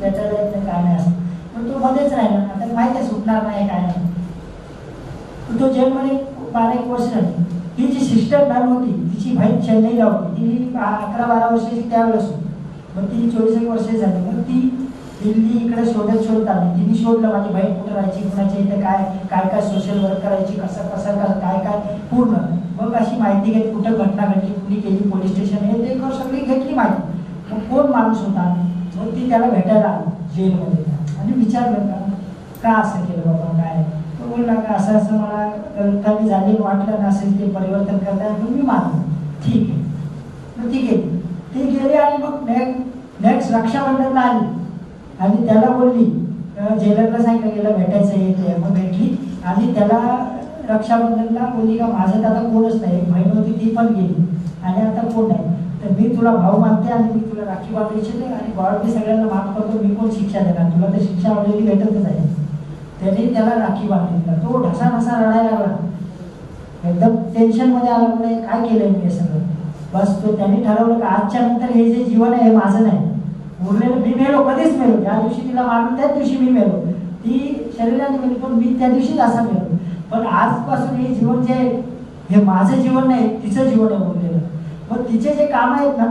भेटायला येत नाही काय नाही असं. पण तो मध्येच राहिला. आता माहिती आहे सुटणार नाही काय नाही. पण तो जेलमध्ये बारा एक वर्ष झाली. ती जी सिस्टर मॅम होती तिची बहीण चेन्नईला होती. ती अकरा बारा वर्षाची त्यावेळेस होती. मग ती चोवीस एक वर्ष झाली. मग ती दिल्ली इकडे शोधत शोधत आली. तिने शोधलं माझी बहीण कुठं राहायची कुणाच्या इथे काय काय काय सोशल वर्क करायची कसं कसं कसं काय काय पूर्ण. मग अशी माहिती घेत कुठं घटना घडली कुणी केली पोलीस स्टेशन हे ते सगळी घेतली माहिती. मग कोण माणूस होता? मग ती त्याला भेटायला आली जेलमध्ये आणि विचारलं का का असं केलं बाबा काय? तो बोलला का असं असं मला कमी झाली वाटलं नसेल ते परिवर्तन करताय मग मी मानलो. ठीक आहे. मग ठीक आहे ती गेली आणि मग नेक्स्ट नेक्स्ट रक्षाबंधनला आली. आणि त्याला बोलली जेलरला सांगितलं गेलं भेटायचं आहे ते मग भेटली. आणि त्याला रक्षाबंधनला बोलली का माझं तर आता कोणच नाही एक बहीण होती ती पण गेली. आणि आता कोण नाही तर मी तुला भाऊ मानते आणि मी तुला राखी बांधू इच्छिते आणि गॉड मी सगळ्यांना माफ करतो मी कोण शिक्षा देणार? तुला तर शिक्षा ऑलरेडी भेटतच आहे. त्याने त्याला राखी बांधली. तो ढसा ढसा रडायला लागला. एकदम टेन्शनमध्ये आला म्हणजे काय केलंय मी हे सगळं? बस तो त्यांनी ठरवलं का आजच्या नंतर हे जे जीवन आहे हे माझं नाही. उरलेलं मी मेलो कधीच मेलो ज्या दिवशी तिला मारून त्याच दिवशी मी मेलो. ती शरीराने मेली पण मी त्या दिवशीच असा मेलो. पण आजपासून हे जीवन जे आहे, हे माझं जीवन नाही तिचं जीवन आहे मग तिचे जे काम आहेत ना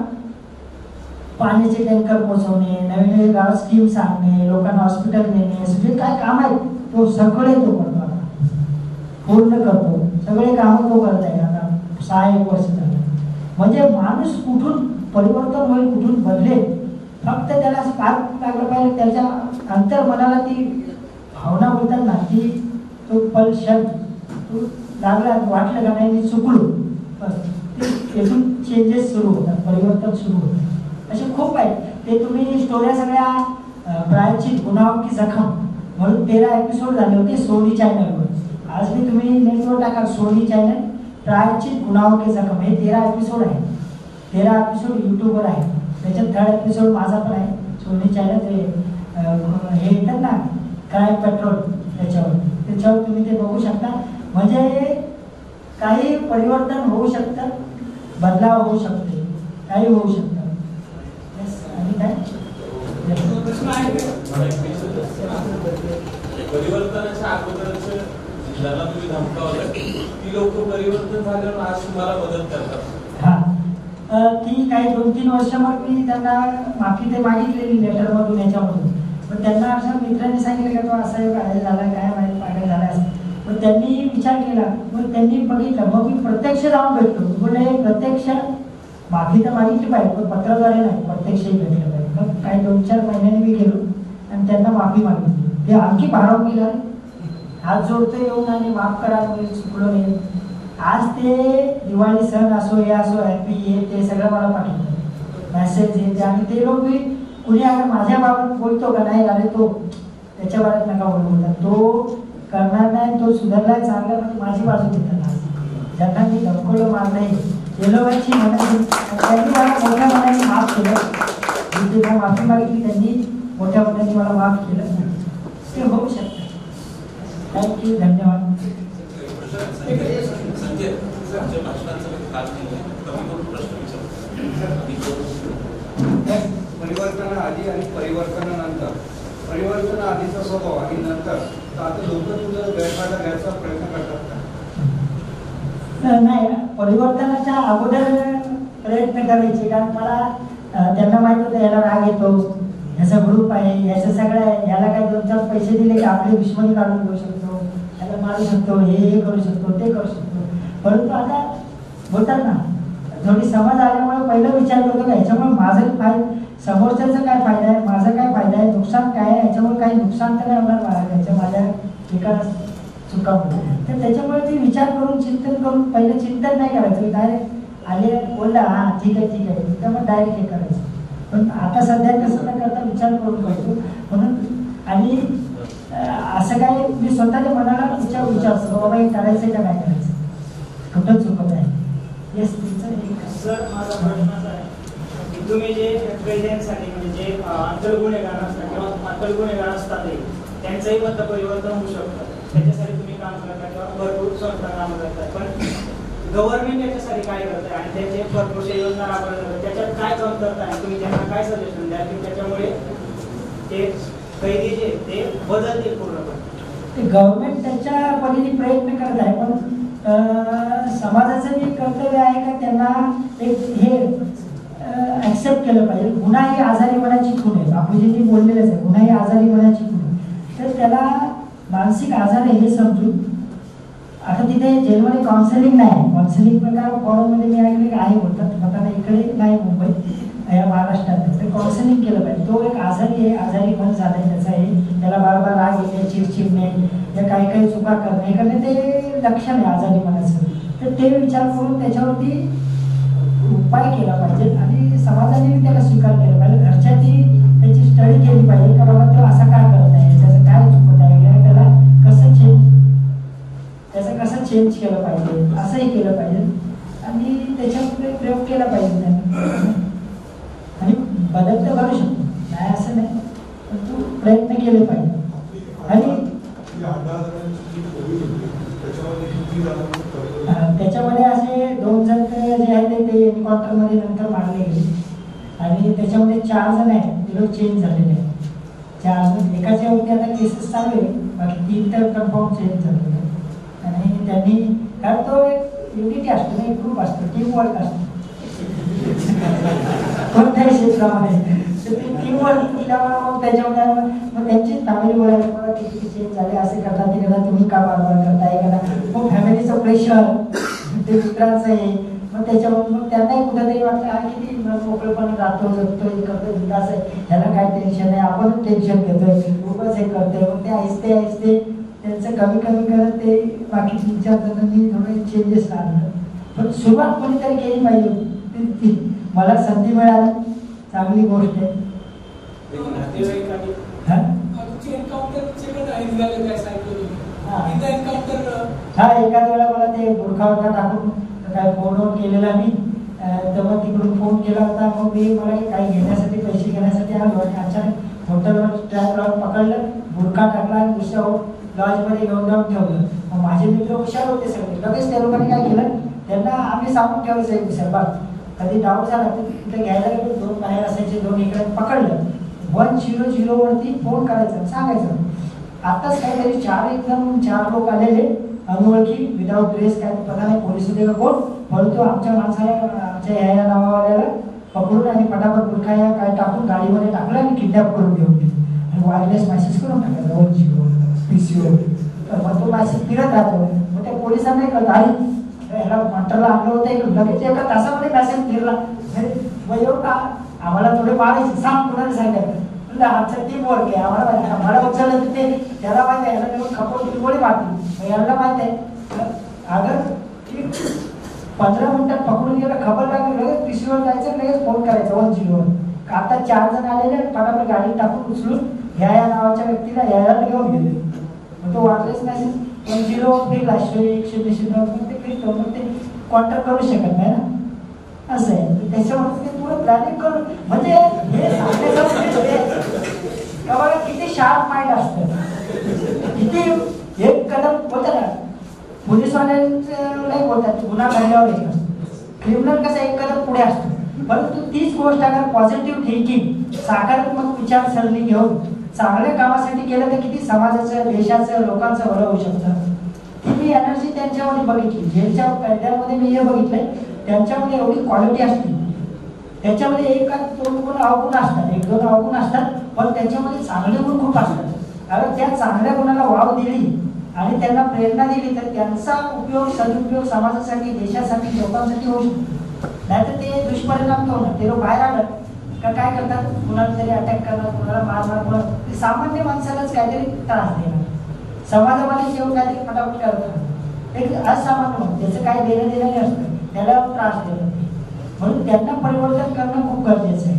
पाण्याचे टँकर पोहोचवणे नवीन नवीन गावात स्कीम्स आणणे लोकांना हॉस्पिटल नेणे सगळे काय काम आहेत तो सगळे तो करतो आता. पूर्ण करतो. सगळे कामं तो करत आहे आता. सहा एक वर्ष झालं. म्हणजे माणूस कुठून परिवर्तन होईल कुठून बदलेल फक्त त्याला असं लागलं पाहिजे. त्याच्या अंतर मनाला ती भावना बोलतात ना तो पल क्षण तो लागला वाटलं का नाही मी चुकलो. बस. ते चेंजेस सुरू होतात परिवर्तन सुरू होतं असे खूप आहेत. ते तुम्ही स्टोऱ्या सगळ्या ब्रायची गुणावकी गुन्हाव की जखम म्हणून तेरा एपिसोड झाले होते सोनी चॅनलवर आज मी तुम्ही नेटवर टाका सोनी चॅनल प्रायचित गुन्हाव की जखम. हे तेरा एपिसोड आहे तेरा एपिसोड यूट्यूबवर आहे त्याच्यात थर्ड एपिसोड माझा पण आहे. सोनी चॅनल ते हे येतात ना क्राईम पेट्रोल त्याच्यावर. त्याच्यावर तुम्ही ते बघू शकता. म्हणजे काही परिवर्तन होऊ शकतं. बदलाव होऊ शकते काही होऊ शकतं. आणि काय? का? परिवर्तनाच्या अगोदरच ज्याला तुम्ही धमकावलं ती लोक परिवर्तन झाल्यावर आज तुम्हाला मदत करतात. हा. अ, ती काही दोन तीन वर्ष मग मी त्यांना माफी ते मागितलेली लेटरमधून याच्यामधून. पण त्यांना असं मित्रांनी सांगितलं का तो असा आहे झाला काय माहिती. मग त्यांनी विचार केला. मग त्यांनी बघितलं. मग मी प्रत्यक्ष जाऊन भेटलो. म्हणजे प्रत्यक्ष माफी तर मागितली पाहिजे पण पत्राद्वारे नाही. प्रत्यक्षही भेटलं पाहिजे. मग काही दोन चार महिन्यांनी मी गेलो आणि त्यांना माफी मागितली. ते आणखी भारावून गेलं. हात जोडतो येऊन आणि माफ करा मी चुकलो नाही. आज ते दिवाळी सण असो हे असो हॅपी हे ते सगळं मला पाठवतात. मेसेज हे ते. आणि ते लोक बी कुणी अगर माझ्या बाबत बोलतो का? नाही अरे तो त्याच्या बाबत नका बोलू. तो करणार नाही तो सुधारलाय चांगला म्हणजे माझी बाजू घेतात आज ज्यांना मी धमकवलं मारलंय ते लोकांची त्यांनी मला मोठ्या मनाने माफ केलं. मी जेव्हा माफी मागितली त्यांनी मोठ्या मनाने मला माफ केलं. ते होऊ शकतं. थँक्यू धन्यवाद. नाही परिवर्तनाआधी आणि परिवर्तनानंतर. परिवर्तनाआधीचा स्वभाव आणि नंतर. नाही परिवर्तनाच्या अगोदर प्रयत्न करायचे. कारण मला त्यांना माहीत होतं याला राग येतो. ह्याचा ग्रुप आहे याचं सगळं आहे. याला काही दोन चार पैसे दिले की आपली दुश्मनी काढून घेऊ शकतो. याला मारू शकतो हे हे करू शकतो ते करू शकतो. परंतु आता बोलतात ना. थोडी समज आल्यामुळे पहिलं विचार करतो का ह्याच्यामुळे माझं फाय समोरच्याचा काय फायदा आहे? माझं काय फायदा आहे? नुकसान काय आहे? याच्यामुळे काही नुकसान तर नाही होणार मला. याच्या माझ्या एका चुकामुळे. तर त्याच्यामुळे ते विचार करून चिंतन करून पहिलं चिंतन नाही करायचं. मी डायरेक्ट आले बोलला हां ठीक आहे ठीक आहे. तर मग डायरेक्ट हे करायचं. पण आता सध्या कसं न करता विचार करून करतो. म्हणून आणि असं काय मी स्वतःच्या मनाला विचार विचारतो बाबा हे करायचं का? नाही करायचं कुठं चुकत आहे येस तुमचं. एक सर माझा प्रश्न असा आहे की तुम्ही जे कैद्यांसाठी म्हणजे जे अं, अंतर्गुन्हेगार असतात किंवा अंतर्गुन्हेगार असतात ते, त्यांचंही मत परिवर्तन होऊ शकतं. त्याच्यासाठी तुम्ही काम करता किंवा भरपूर संस्था काम करतात पण गव्हर्नमेंट याच्यासाठी काय करत आहे आणि त्याचे भरपूर योजना राबवल्या जातात त्याच्यात काय कमतरता आहे तुम्ही त्यांना काय सजेशन द्या की त्याच्यामुळे ते कैदी जे ते बदलतील पूर्णपणे? ते गव्हर्नमेंट त्याच्या परीने प्रयत्न करत आहे पण अं, समाजाचं एक कर्तव्य आहे का त्यांना एक हे ॲक्सेप्ट केलं पाहिजे. गुन्हा ही आजारीपणाची खूण आहे. बापूजींनी बोललेलंच आहे गुन्हा ही आजारीपणाची खूण आहे. तर त्याला मानसिक आजार आहे हे समजून आता तिथे जेलमध्ये काउन्सिलिंग नाही काउन्सिलिंग प्रकार फॉरममध्ये मी ऐकले की आहे बोलतात. आता इकडे नाही मुंबईत या महाराष्ट्रात. तर काउन्सिलिंग केलं पाहिजे. तो एक आजारी आहे आजारी पण झालाय त्याचा आहे त्याला बार राग येणे चिडचिडणे या काही काही चुका करणे हे करणे ते लक्षण आहे आजारीपणाचं तर ते विचार करून त्याच्यावरती उपाय केला पाहिजे आणि समाजाने त्याला स्वीकार केला पाहिजे. घरच्यांनी त्याची स्टडी केली पाहिजे का बाबा तो असा का करत आहे त्याचं काय चुकत आहे? किंवा त्याला कसं चेंज त्याचं कसं चेंज केलं पाहिजे? असंही केलं पाहिजे. आणि त्याच्यावर प्रयोग केला पाहिजे त्यांनी. आणि बदल तर करू शकतो. नाही असं नाही. पण तू प्रयत्न केले पाहिजे. आणि त्याच्यामध्ये असे दोन जण आहे ते एन्काउंटरमध्ये नंतर मारले गेले. आणि त्याच्यामध्ये चार जण आहेत ते लोक चेंज झालेले आहेत. चार जण एकाच्या वरती आता केसेस चालू आहे बाकी तीन तर कन्फर्म चेंज झालेले आणि त्यांनी कारण तो एक युनिटी असतो ना एक ग्रुप असतो टीम वर्क असतो. कोणत्याही क्षेत्रामध्ये. टीम वर्क केल्यामुळे मग त्याच्यामध्ये मग- त्यांची फॅमिली बोलायला किती चेंज झाले असे करता ते करता तुम्ही का बारबार करताय? का मग फॅमिलीचं प्रेशर ते मित्रांचं आहे. मग त्याच्यावर मग त्यांनाही कुठेतरी वाटतं अरे किती मोकळेपणे राहतो जगतोय हे करतोय बिंदास आहे. ह्याला काय टेन्शन आहे? आपणच टेन्शन घेतोय. खूपच हे करतोय. मग ते ऐसते ऐसते त्यांचं कमी कमी करत ते बाकी तीन चार जणांनी थोडे चेंजेस आणलं पण सुरुवात कोणीतरी केली पाहिजे ती- मला संधी मिळाली. चांगली गोष्ट आहे. हा? एकाच वेळा मला ते बुरखावरला टाकून. काय फोनवर केलेला मी तेव्हा तिकडून फोन केला होता. मग मी मला काही घेण्यासाठी पैसे घेण्यासाठी आलो आणि अचानक हॉटेलवर ट्रॅक लावून पकडलं बुरखा टाकला आणि दुसऱ्या लॉजमध्ये घेऊन जाऊन ठेवलं. मग माझे मित्र हुशार होते सगळे. लगेच त्या लोकांनी काय केलं त्यांना आम्ही सांगून ठेवायचं एक दुसऱ्या बघ कधी डाऊट झाला तर तिथे घ्यायला गेलो दोन बाहेर असायचे दोन इकडे पकडलं. वन झिरो झिरोवरती फोन करायचा सांगायचं. आत्ताच काहीतरी चार एकदम चार लोक आलेले. अनोळखी विदाऊट ड्रेस काय पता नाही. पोलीस होते का कोण? परंतु आमच्या माणसाला आमच्या ह्या या नावावाल्याला. पकडून आणि पटापट बुरखा या काय टाकून गाडीमध्ये टाकलं आणि किडनॅप करून घेऊन गेले. आणि वायरलेस मेसेज करून टाकायचा पी सी पीसीओ तर मग तो मॅसेज फिरत राहतो. मग त्या पोलिसांना कळतं गाडी ह्याला मॉन्टरला आणलं होतं. एक लगेच एका तासामध्ये मॅसेज फिरला. मग येऊ का आम्हाला थोडे मारायचे. सांग कुणाला सांगायचं? म्हणलं आमचं टीम वर्क आहे आम्हाला माहिती आम्हाला उचललं तर ते त्याला माहिती आहे याला नेऊन खपवून गोळी मारली मग याला माहिती आहे. अगर ती पंधरा मिनिटात पकडून गेलं खबर लागली लगेच पिशवीवर जायचं लगेच फोन करायचा वन झिरोवर आता चार जण आलेले फटाफट गाडी टाकून उचलून ह्या या नावाच्या व्यक्तीला यायला घेऊन गेले. मग तो वाटलेच मेसेज पण झिरो फिरला एकशे दीडशे ते फिरतो मग ते कॉन्टॅक्ट करू शकत नाही ना. असं आहे तर त्याच्यावर ते पुढे प्लॅनिंग करून म्हणजे हे सांगण्याचं बघा किती शार्प माइंड असतं. किती एक कदम होतं ना पोलीसवाल्यांचं नाही होतात गुन्हा घडल्यावर येतं क्रिमिनल कसं एक कदम पुढे असतो. परंतु तीच गोष्ट अगर पॉझिटिव्ह थिंकिंग सकारात्मक विचारसरणी घेऊन चांगल्या कामासाठी केलं तर किती समाजाचं देशाचं लोकांचं भलं होऊ शकतं. ती मी एनर्जी त्यांच्यामध्ये बघितली. ज्यांच्या कैद्यांमध्ये मी हे बघितलंय त्यांच्यामध्ये एवढी क्वालिटी असते. त्याच्यामध्ये एक दोन गुण अवगुण असतात. एक दोन अवगुण असतात पण त्याच्यामध्ये चांगले गुण खूप असतात. कारण त्या चांगल्या गुणाला वाव दिली आणि त्यांना प्रेरणा दिली तर त्यांचा उपयोग सदुपयोग समाजासाठी देशासाठी लोकांसाठी होऊ शकतो. नाहीतर ते दुष्परिणाम तो होणार ते लोक बाहेर आलं का काय करतात? कुणाला तरी अटॅक करणार कुणाला मारणार कुणाला ते सामान्य माणसालाच काहीतरी त्रास देणार. समाजामध्ये जेवण काहीतरी फटाफट करतात. एक असामान्य त्याचं काही देणं देणं नाही असतं त्याला त्रास देणं म्हणून त्यांना परिवर्तन करणं खूप गरजेचं आहे.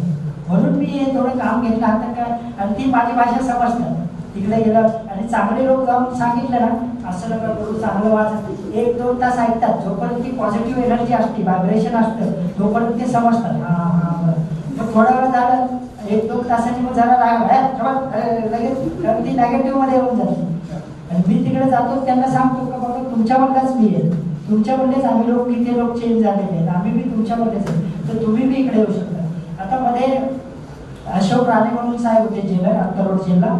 म्हणून मी हे थोडं काम घेतलं आता का आणि ती माझी भाषा समजतात. तिकडे गेलं आणि चांगले लोक जाऊन सांगितलं ना असं नका करू चांगलं वाच. एक दोन तास ऐकतात. जोपर्यंत ती पॉझिटिव्ह एनर्जी असते व्हायब्रेशन असतं तोपर्यंत ते समजतात. हा हा बरं मग थोडा वेळ झालं एक दोन तासांनी मग जरा राग लगेच. कारण ती नेगेटिव्हमध्ये येऊन जाते. आणि मी तिकडे जातो त्यांना सांगतो का बघा तुमच्या वर्गाच मी आहे. तुमच्यामध्येच आम्ही लोक किती लोक चेंज झालेले आहेत? आम्ही बी तुमच्यामध्येच आहे तर तुम्ही बी इकडे येऊ शकता. आता मध्ये अशोक राणे म्हणून साहेब होते जेलर रोड जेलला.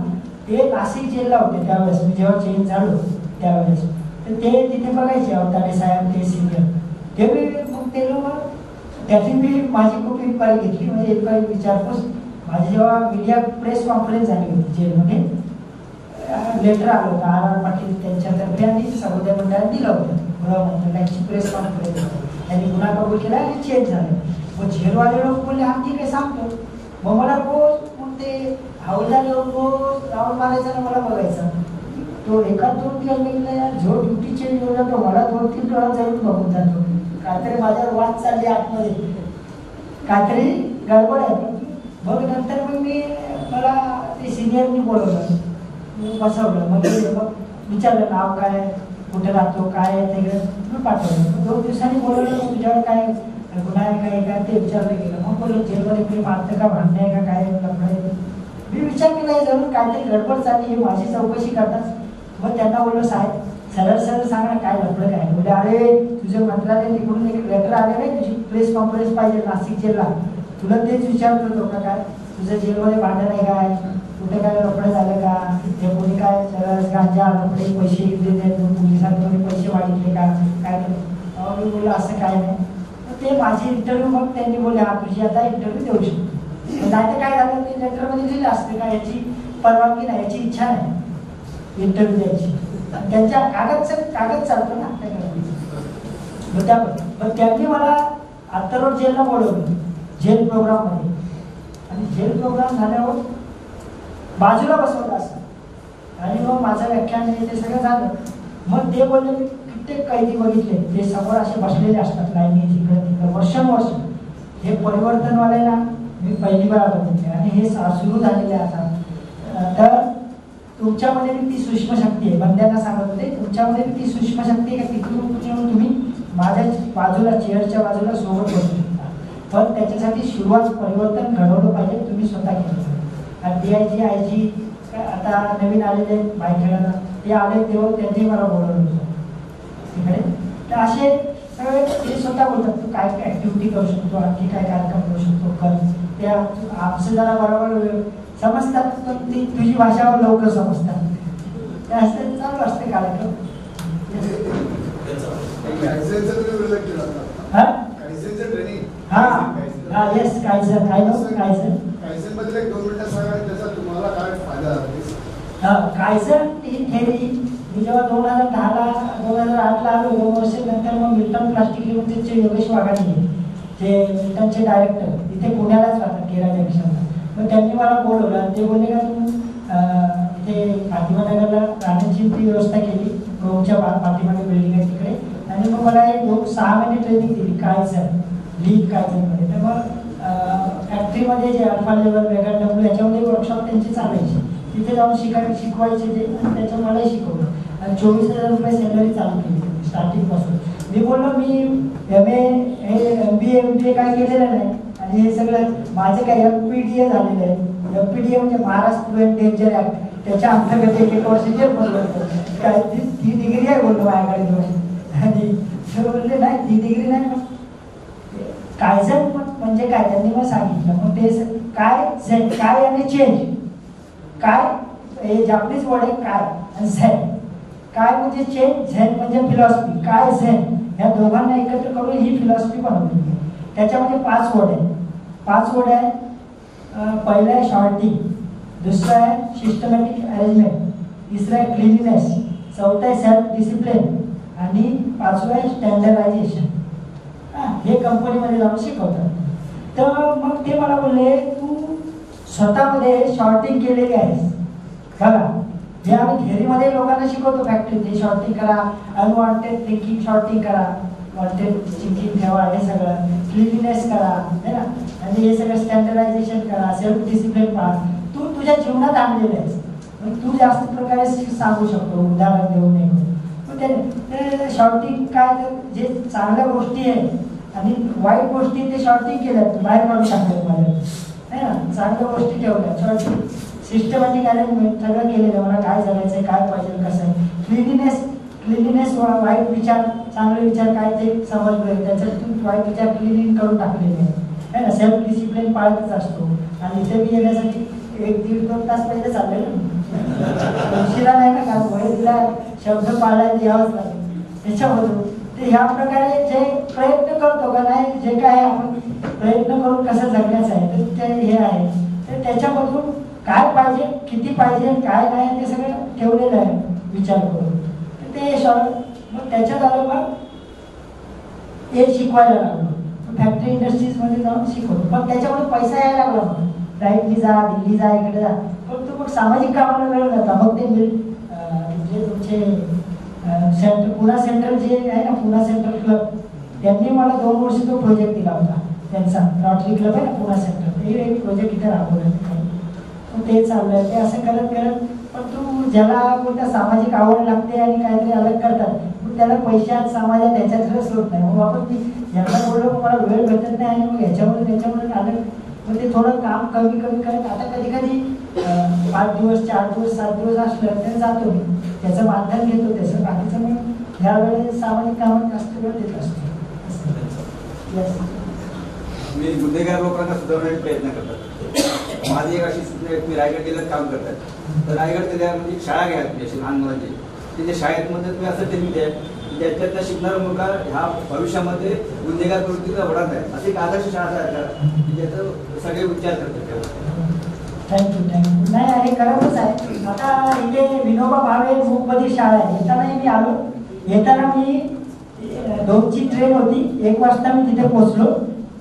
ते नाशिक जेलला होते त्यावेळेस. मी जेव्हा चेंज झालो त्यावेळेस. तर ते तिथे बघायचे अवताडे साहेब ते सिनियर ते मी मग ते लोक त्याची मी माझी खूप इन्क्वायरी घेतली. म्हणजे इन्क्वायरी विचारपूस. माझी जेव्हा मीडिया प्रेस कॉन्फरन्स झाली होती जेलमध्ये लेटर आलं होतं आर आर पाटील त्यांच्यातर्फे आणि समुदाय मंडळाने दिलं होतं गृहमंत्र्यांची प्रेस कॉन्फरन्स त्यांनी गुन्हा कबूल केला आणि चेंज झालं मग झेलवाले लोक बोलले हा ठीक आहे सांगतो मग मला रोज मग ते हवलदार येऊन रोज राऊंड मारायचा ना मला बघायचा तो एका दोन दिवस निघला यार ड्युटी चेंज होता तो मला दोन तीन डोळा जाऊन बघून जातो काहीतरी माझ्यावर वाद चालली आतमध्ये काहीतरी गडबड आहे मग नंतर मग मी मला ते सिनियरनी बोलवलं बसवलं. मग मग विचारलं नाव काय कुठे राहतो? काय आहे? ते मी पाठवलं. दोन दिवसांनी बोलवलं. तुझ्यावर काय गुन्हा आहे काय काय ते विचारलं गेलं. मग बोललो जेलमध्ये कुणी मारतं का? भांडणं आहे का? काय लफडं मी विचार केला आहे जरूर काहीतरी गडबड चालली ही माझी चौकशी करतात. मग त्यांना बोललो साहेब सरळ सरळ सांगा काय लफडं काय म्हणजे अरे तुझं मंत्रालय तिकडून एक लेटर आले नाही तुझी. प्रेस कॉन्फरन्स पाहिजे नाशिक जेलला. तुला तेच विचारत होतो का काय तुझं जेलमध्ये भांडण आहे काय? कुठे काय रोकडे झालं का? हे कोणी काय सरळ गांजा कुठे पैसे दिले पोलिसांनी कोणी पैसे मागितले का? काय मी बोललो असं काय नाही. तर ते माझे इंटरव्ह्यू मग त्यांनी बोलले हा तुझी आता इंटरव्ह्यू देऊ शकतो. नाही तर काय झालं? ते लेटरमध्ये लिहिलं असतं का? याची परवानगी नाही याची इच्छा नाही. इंटरव्ह्यू द्यायची. त्यांच्या कागद कागद चालतो ना त्या कागदी. मग त्या त्यांनी मला आत्तरोड जेलला बोलवलं. जेल प्रोग्राममध्ये आणि जेल प्रोग्राम झाल्यावर बाजूला बसवलं असं आणि मग माझं व्याख्यान हे ते सगळं झालं मग ते बोलले मी कित्येक कैदी बघितले ते समोर असे बसलेले असतात लाईनी तिकडं तिकडं वर्षानुवर्ष. हे परिवर्तनवाल्याला मी पहिली वेळा बघितले आणि हे सा- सुरू झालेले आता. तर तुमच्यामध्ये बी ती सूक्ष्म शक्ती आहे. बंद्यांना सांगत होते तुमच्यामध्ये बी ती सूक्ष्म शक्ती आहे का? तिकडून येऊन तुम्ही माझ्या बाजूला चेअरच्या बाजूला सोबत बसू शकता. पण त्याच्यासाठी सुरुवात परिवर्तन घडवलं पाहिजे तुम्ही स्वतः केलं पाहिजे आणि D I G I G आता नवीन आलेले बायखेड्याला ते आले तेव्हा त्यांनी मला बोलवलं होतं. तिकडे तर असे सगळे ते स्वतः बोलतात तू काय काय ऍक्टिव्हिटी करू शकतो आणखी काय कार्यक्रम करू शकतो कर. त्या आमचं बरोबर समजतात पण ती तुझी भाषा लवकर समजतात. ते असं चालू असते कार्यक्रम. हा? हा. हा येस काय सर काय नो काय सर कायझनबद्दल एक दोन मिनिटं सांगा त्याचा तुम्हाला काय फायदा झाला ही थेरी. मी जेव्हा दोन हजार दहाला दोन हजार आठला आलो दोन वर्ष नंतर मग मिल्टन प्लास्टिक लिमिटेडचे योगेश वाघाणी जे मिल्टनचे डायरेक्टर इथे पुण्यालाच राहतात केरा जंक्शनला मग त्यांनी मला बोलवलं आणि ते बोलले का तू इथे पाठीमानगरला राहण्याची ती व्यवस्था केली रोमच्या पाठीमागे बिल्डिंग आहे तिकडे. आणि मग मला एक दोन सहा महिने ट्रेनिंग दिली कायझन लीग कायझनमध्ये तर मग फॅक्टरीमध्ये जे अल्फा लेवल वेगळा डब्ल्यू याच्यामध्ये वर्कशॉप त्यांची चालायची. तिथे जाऊन शिकाय शिकवायचे ते आणि त्याच्या मलाही शिकवलं. आणि चोवीस हजार रुपये सॅलरी चालू केली स्टार्टिंगपासून मी बोललो मी एम ए हे M B M B A काय केलेलं नाही. आणि हे सगळं माझं काय एम पी डी ए झालेलं आहे. एम पी डी ए म्हणजे महाराष्ट्र स्टुडंट डेंजर ऍक्ट त्याच्या अंतर्गत एक एक वर्ष जे बोललो काय ती ती डिग्री आहे बोललो माझ्याकडे दोन आणि ते बोलले नाही ती डिग्री नाही. मग कायझन म्हणजे काय त्यांनी मग सांगितलं. मग ते स- काय? झेड काय आणि चेंज काय? हे जापनीज वर्ड आहे काय? आणि झेड काय म्हणजे चेंज झेड म्हणजे फिलॉसॉफी काय झेड ह्या दोघांना एकत्र करून ही फिलॉसॉफी बनवली. आहे त्याच्यामध्ये पाच वर्ड आहे पाच वर्ड आहे पहिलं आहे शॉर्टिंग दुसरं आहे सिस्टमॅटिक अरेंजमेंट तिसरं आहे क्लिनिनेस चौथं आहे सेल्फ डिसिप्लिन आणि पाचवं आहे स्टँडर्डायझेशन हे कंपनीमध्ये जाऊन शिकवतात. तर मग ते मला बोलले तू स्वतःमध्ये शॉर्टिंग केलेली आहेस. बघा जे आम्ही थेअरीमध्ये लोकांना शिकवतो फॅक्टरीत शॉर्टिंग करा अनवॉन्टेड थिंकिंग शॉर्टिंग करा वॉन्टेड थिंकिंग ठेवा हे सगळं. क्लिनिनेस करा है ना? आणि हे सगळं स्टँडर्डायझेशन करा सेल्फ डिसिप्लिन पाळा तू तुझ्या जीवनात आणलेलं आहेस. मग तू जास्त प्रकारे सांगू शकतो उदाहरण देऊ नये ते शॉर्टिंग काय जे चांगल्या गोष्टी आहेत आणि वाईट गोष्टी ते शॉर्टिंग केल्यात. बाहेर काढून टाकल्यात मला. है ना? चांगल्या गोष्टी ठेवल्या शॉर्टिंग सिस्टमॅटिक अरेंजमेंट सगळं केलेलं मला काय जगायचं काय पाहिजे? कसं आहे? क्लिनिनेस क्लिनिनेस वाईट विचार चांगले विचार काय ते समजले. त्याच्यातून वाईट विचार क्लिनिंग करून टाकलेले आहे है ना? सेल्फ डिसिप्लिन पाळतच असतो. आणि इथे मी येण्यासाठी एक दीड दोन तास पहिले चालले ना. उशिरा नाही ना का वय शब्द पाळायला यावंच लागेल. त्याच्यामधून ते ह्या प्रकारे जे प्रयत्न करतो का नाही जे काय आपण प्रयत्न करून कसं जगण्याचं आहे तर ते हे आहे. तर त्याच्यामधून काय पाहिजे किती पाहिजे काय नाही ते सगळं ठेवलेलं आहे विचार करून. तर ते शॉर्ट मग त्याच्यात आलं मग हे शिकवायला लागलो. फॅक्टरी इंडस्ट्रीजमध्ये जाऊन शिकवतो पण त्याच्यामध्ये पैसा यायला लागला. मग जा दिल्ली जा इकडे जा. पण तो मग सामाजिक कामाला वेळ जाता. मग ते म्हणजे जे तुमचे सेंटर पुणा सेंट्रल जे आहे ना पुणा सेंट्रल क्लब त्यांनी मला दोन वर्ष तो प्रोजेक्ट दिला होता त्यांचा. रॉटरी क्लब आहे ना पुणा सेंट्रल. ते एक प्रोजेक्ट इथे राबवलं काही मग ते ते असं करत करत पण तू ज्याला कोणत्या सामाजिक आवड लागते आणि काहीतरी अलग करतात मग त्याला पैशात समाजात त्याच्यातच होत नाही. मग आपण ज्यांना बोललो मला वेळ भेटत नाही आणि मग याच्यामुळे त्याच्यामुळे आलं मग ते थोडं काम कमी कमी करत. आता कधी कधी पाच दिवस चार दिवस सात दिवस असलं तर जातो मी. त्याचं माध्यम घेतो त्याचं बाकीचं मी ह्यावेळेस सामाजिक कामात जास्त वेळ देत असतो. मी गुन्हेगार लोकांना सुधारण्याचे प्रयत्न करतात. माझी एक अशी सूचना आहे, मी रायगड जिल्ह्यात काम करतात. तर रायगड जिल्ह्यामध्ये म्हणजे शाळा घ्या तुम्ही अशी लहान मुलांची. तिथे शाळेमध्ये तुम्ही असं ट्रेनिंग द्या की शिकणारा मुलगा ह्या भविष्यामध्ये गुन्हेगार प्रवृत्तीला वडा आहे असे एक आदर्श शाळा तयार करा की ज्याचं सगळे उच्चार करतात थँक्यू थँक्यू नाही हे करतच आहे. आता इथे विनोबा भावे मूकबधीर शाळा आहे येतानाही मी आलो. येताना मी दोनची ट्रेन होती. एक वाजता मी तिथे पोहोचलो.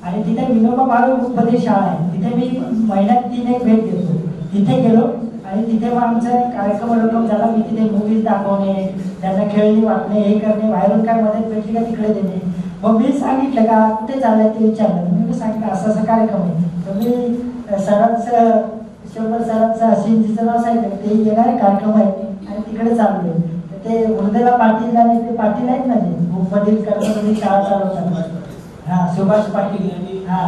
आणि तिथे विनोबा भावे मूकबधीर शाळा आहे. तिथे मी महिन्यात तीन एक भेट देतो तिथे गेलो. आणि तिथे मग आमचं कार्यक्रम वगैरे झाला. मी तिथे मूवीज दाखवणे त्यांना खेळणी वाटणे हे करणे बाहेरून काय मदत भेटली का तिकडे देणे. मग मी सांगितलं का कुठे चाललंय ते विचारलं. मी सांगितलं असं असं कार्यक्रम आहे. तर मी सरांचं शंभर सरांचं अश्विनजीचं नाव सांगितलं ते येणारे कार्यक्रम आहेत. आणि तिकडे चाललोय तर ते उर्देला पाटील आणि ते पाटील आहेत ना ते मुंबईतील कर्मचारी शाळा चालवतात हा सुभाष पाटील हा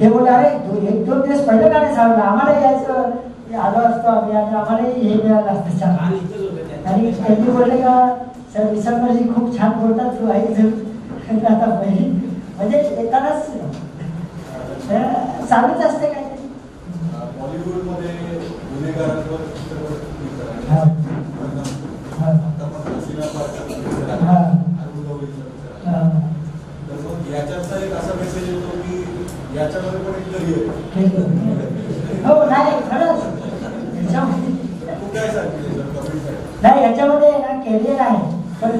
ते बोलले अरे तू एक दोन दिवस पहिलं गाणे चालवलं आम्हाला यायचं आलो असतो आम्ही आणि आम्हाला हे मिळालं असतं छान आणि त्यांनी बोलले का सर विसंबरजी खूप छान बोलतात तू ऐक जर. आता म्हणजे येतानाच. चालूच असते काय बॉलिवूडमध्ये गुन्हेगारांवर चित्रपट निघतात. हा. हा. आता पण हसीना पारकर पिक्चर आहे. हा. अरुंधतीचा पिक्चर आहे. अं, तर मग याच्यातचा एक असा मेसेज येतो की याच्यामध्ये पण एक करिअर ठीक. हो नाही खरंच याच्यामध्ये तू काय सांगते सर कमेंट नाही याच्यामध्ये ना करिअर आहे पण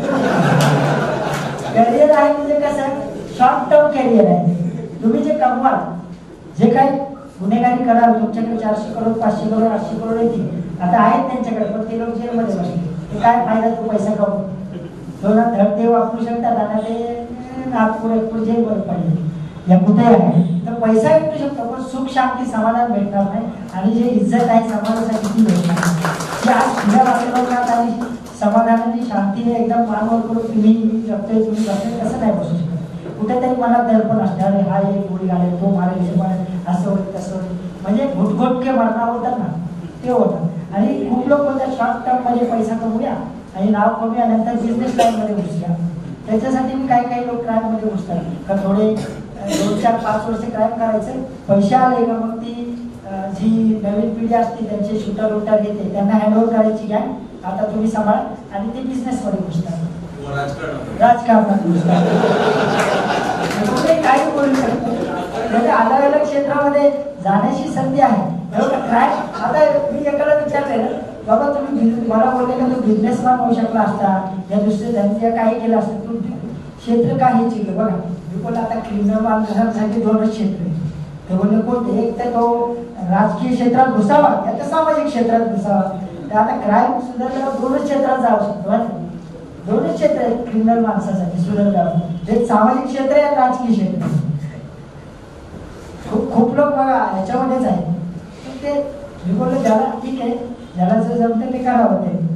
करिअर आहे म्हणजे कसं शॉर्ट टर्म करिअर आहे तुम्ही जे काही गुन्हेगारी कराल तुमच्याकडे चारशे करोड पाचशे करोड आठशे करोड येतील आता आहेत त्यांच्याकडे पण ते लोक जेलमध्ये बसले. काय फायदा तो पैसा कमवून तो धड ते वापरू शकतात आता ते नागपूर एकपूर जेलमध्ये पडले. या कुठे आहे तर पैसा भेटू शकतो पण सुख शांती समाधान भेटणार नाही. आणि जे इज्जत आहे समाजासाठी ती भेटणार नाही. जी आज खुल्या वातावरणात आणि समाधानाने शांतीने एकदम मानवर करून तुम्ही जगतोय तुम्ही जगतोय कसं नाही बसू शकत. कुठेतरी मनात दर्पण असणार हा एक गोळी आले तो मारेल असं होईल तसं होईल. म्हणजे घुटघुटके मरणार होतात ना ते होतं आणि खूप लोक बोलतात शॉर्ट टर्ममध्ये पैसा कमवूया आणि नाव करूया नंतर बिझनेस लाईन मध्ये घुसूया. त्याच्यासाठी मी काही काही लोक क्राईममध्ये घुसतात. का थोडे दोन चार पाच वर्ष क्राईम करायचे पैसे आले का मग ती जी नवीन पिढी असते त्यांचे शूटर उटर घेते त्यांना हँडओव्हर करायची घ्या आता तुम्ही सांभाळ आणि ते बिझनेस मध्ये घुसतात. राजकारणात काही बोलू शकतो. म्हणजे अलग अलग क्षेत्रामध्ये जाण्याची संधी आहे. काय आता मी एकाला विचारले ना बाबा तुम्ही मला बोलले का तू बिझनेसमॅन होऊ शकला असता या दुसऱ्या धंदे काही केलं असतं तू क्षेत्र काही चिकलं बघा. मी बोलला आता क्रिमिनल माणसांसाठी दोनच क्षेत्र आहे ते बोलले कोणते? एक तर तो राजकीय क्षेत्रात घुसावा या तर सामाजिक क्षेत्रात घुसावा. तर आता क्राईम सुधारल्याला दोनच क्षेत्रात जाऊ शकतो दोन्ही दोनच क्षेत्र आहेत क्रिमिनल माणसासाठी सुधारल्यावर एक सामाजिक क्षेत्र आहे राजकीय क्षेत्र खूप खूप लोक बघा याच्यामध्येच आहेत. ते मी बोललो ज्याला ठीक आहे ज्याला जे जमते ते करावं ते.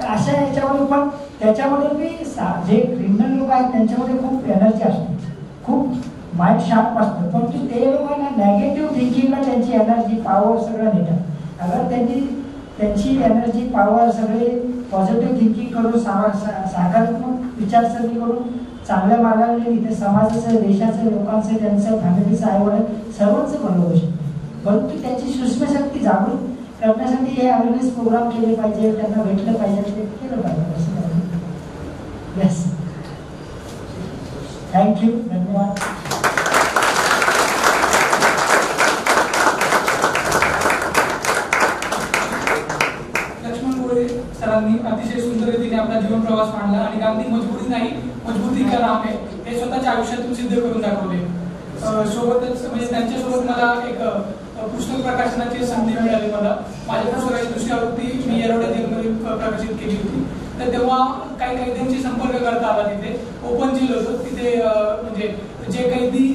तर अशा ह्याच्यामध्ये पण त्याच्यामध्ये मी सा- जे क्रिमिनल लोक आहेत त्यांच्यामध्ये खूप एनर्जी असते. खूप माइंड शार्प असतं. पण ते- लोकांना नेगेटिव्ह थिंकिंगला त्यांची एनर्जी पॉवर सगळं देतात. अगर त्यांची त्यांची एनर्जी पॉवर सगळे पॉझिटिव्ह थिंकिंग करून सा- सकारात्मक विचारसरणी करून चांगल्या मार्गाने इथे समाजाचं देशाचं लोकांचं त्यांचं फॅमिलीचं आईवडील सर्वच भलं होऊ शकतं. परंतु त्यांची सूक्ष्मशक्ती जागृत करण्यासाठी हे अवेअरनेस प्रोग्राम केले पाहिजे त्यांना भेटलं पाहिजे ते केलं पाहिजे असं येस थँक्यू धन्यवाद लक्ष्मण गोळे सरांनी अतिशय सुंदर रीतीने आपला जीवन प्रवास मांडला आणि गांधी मजबुरी नाही मजबूती का नाम आहे. हे स्वतःच्या आयुष्यातून सिद्ध करून दाखवले. सोबतच म्हणजे त्यांच्यासोबत मला एक पुस्तक प्रकाशनाची संधी मिळाली मला. माझ्या पुस्तकाची दुसरी आवृत्ती मी येरवड्या जेलमध्ये प्रकाशित केली होती. तर तेव्हा काही कैद्यांशी संपर्क करता आला तिथे. ओपन जेल होतं. तिथे म्हणजे जे कैदी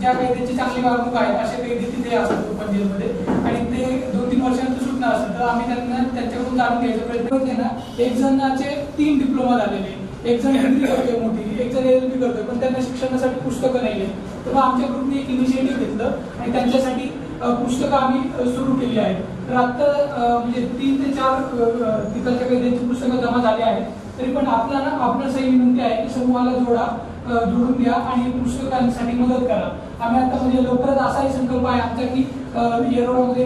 ज्या कैद्यांची चांगली वागणूक आहे असे कैदी तिथे असतात ओपन जेलमध्ये आणि ते दोन तीन वर्षांचं सुटणं असतं तर आम्ही त्यांना त्यांच्याकडून जाणून घ्यायचा प्रयत्न करते ना. एक जणाचे तीन डिप्लोमा झालेले. एक जण डिग्री करतोय मोठी एक जण एल बी करतोय. पण त्यांना शिक्षणासाठी पुस्तकं नाही आहेत तर मग आमच्या ग्रुपने एक इनिशिएटिव्ह घेतलं आणि त्यांच्यासाठी पुस्तकं आम्ही सुरू केली आहेत. तर आता म्हणजे तीन ते चार तिथलच्या कैद्यांची पुस्तकं जमा झाली आहेत. तरी पण आपल्याला आपल्यासही विनंती आहे की समूहाला जोडा जोडून घ्या आणि पुस्तकांसाठी मदत करा. आम्ही आता म्हणजे लवकरच असाही संकल्प आहे आमचा की अ,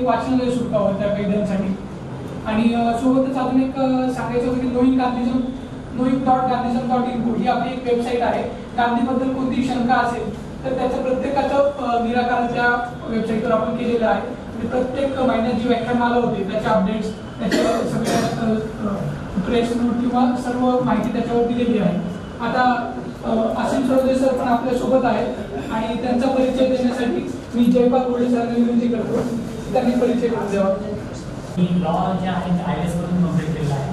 वाचनालय सुरू करावं त्या कैद्यांसाठी. आणि सोबतच अजून एक सांगायचं होतं की knowing Gandhism knowing dot Gandhism dot in ही आपली एक वेबसाईट आहे. गांधीबद्दल कोणतीही शंका असेल तर त्याचं प्रत्येकाचं निराकरण त्या वेबसाईटवर आपण केलेलं आहे. आणि प्रत्येक महिन्यात जी व्याख्यानमाला होते त्याचे अपडेट्स त्याच्या सगळ्या प्रेस नोट किंवा सर्व माहिती त्याच्यावर दिलेली आहे. आता असीम सरदे सर पण आपल्यासोबत आहेत आणि त्यांचा परिचय देण्यासाठी मी जयपाल गोळे सरांना विनंती करतो त्यांनी परिचय करून द्यावा. मी लॉ जे आहे आय एस मधून कंप्लीट केलेलं आहे.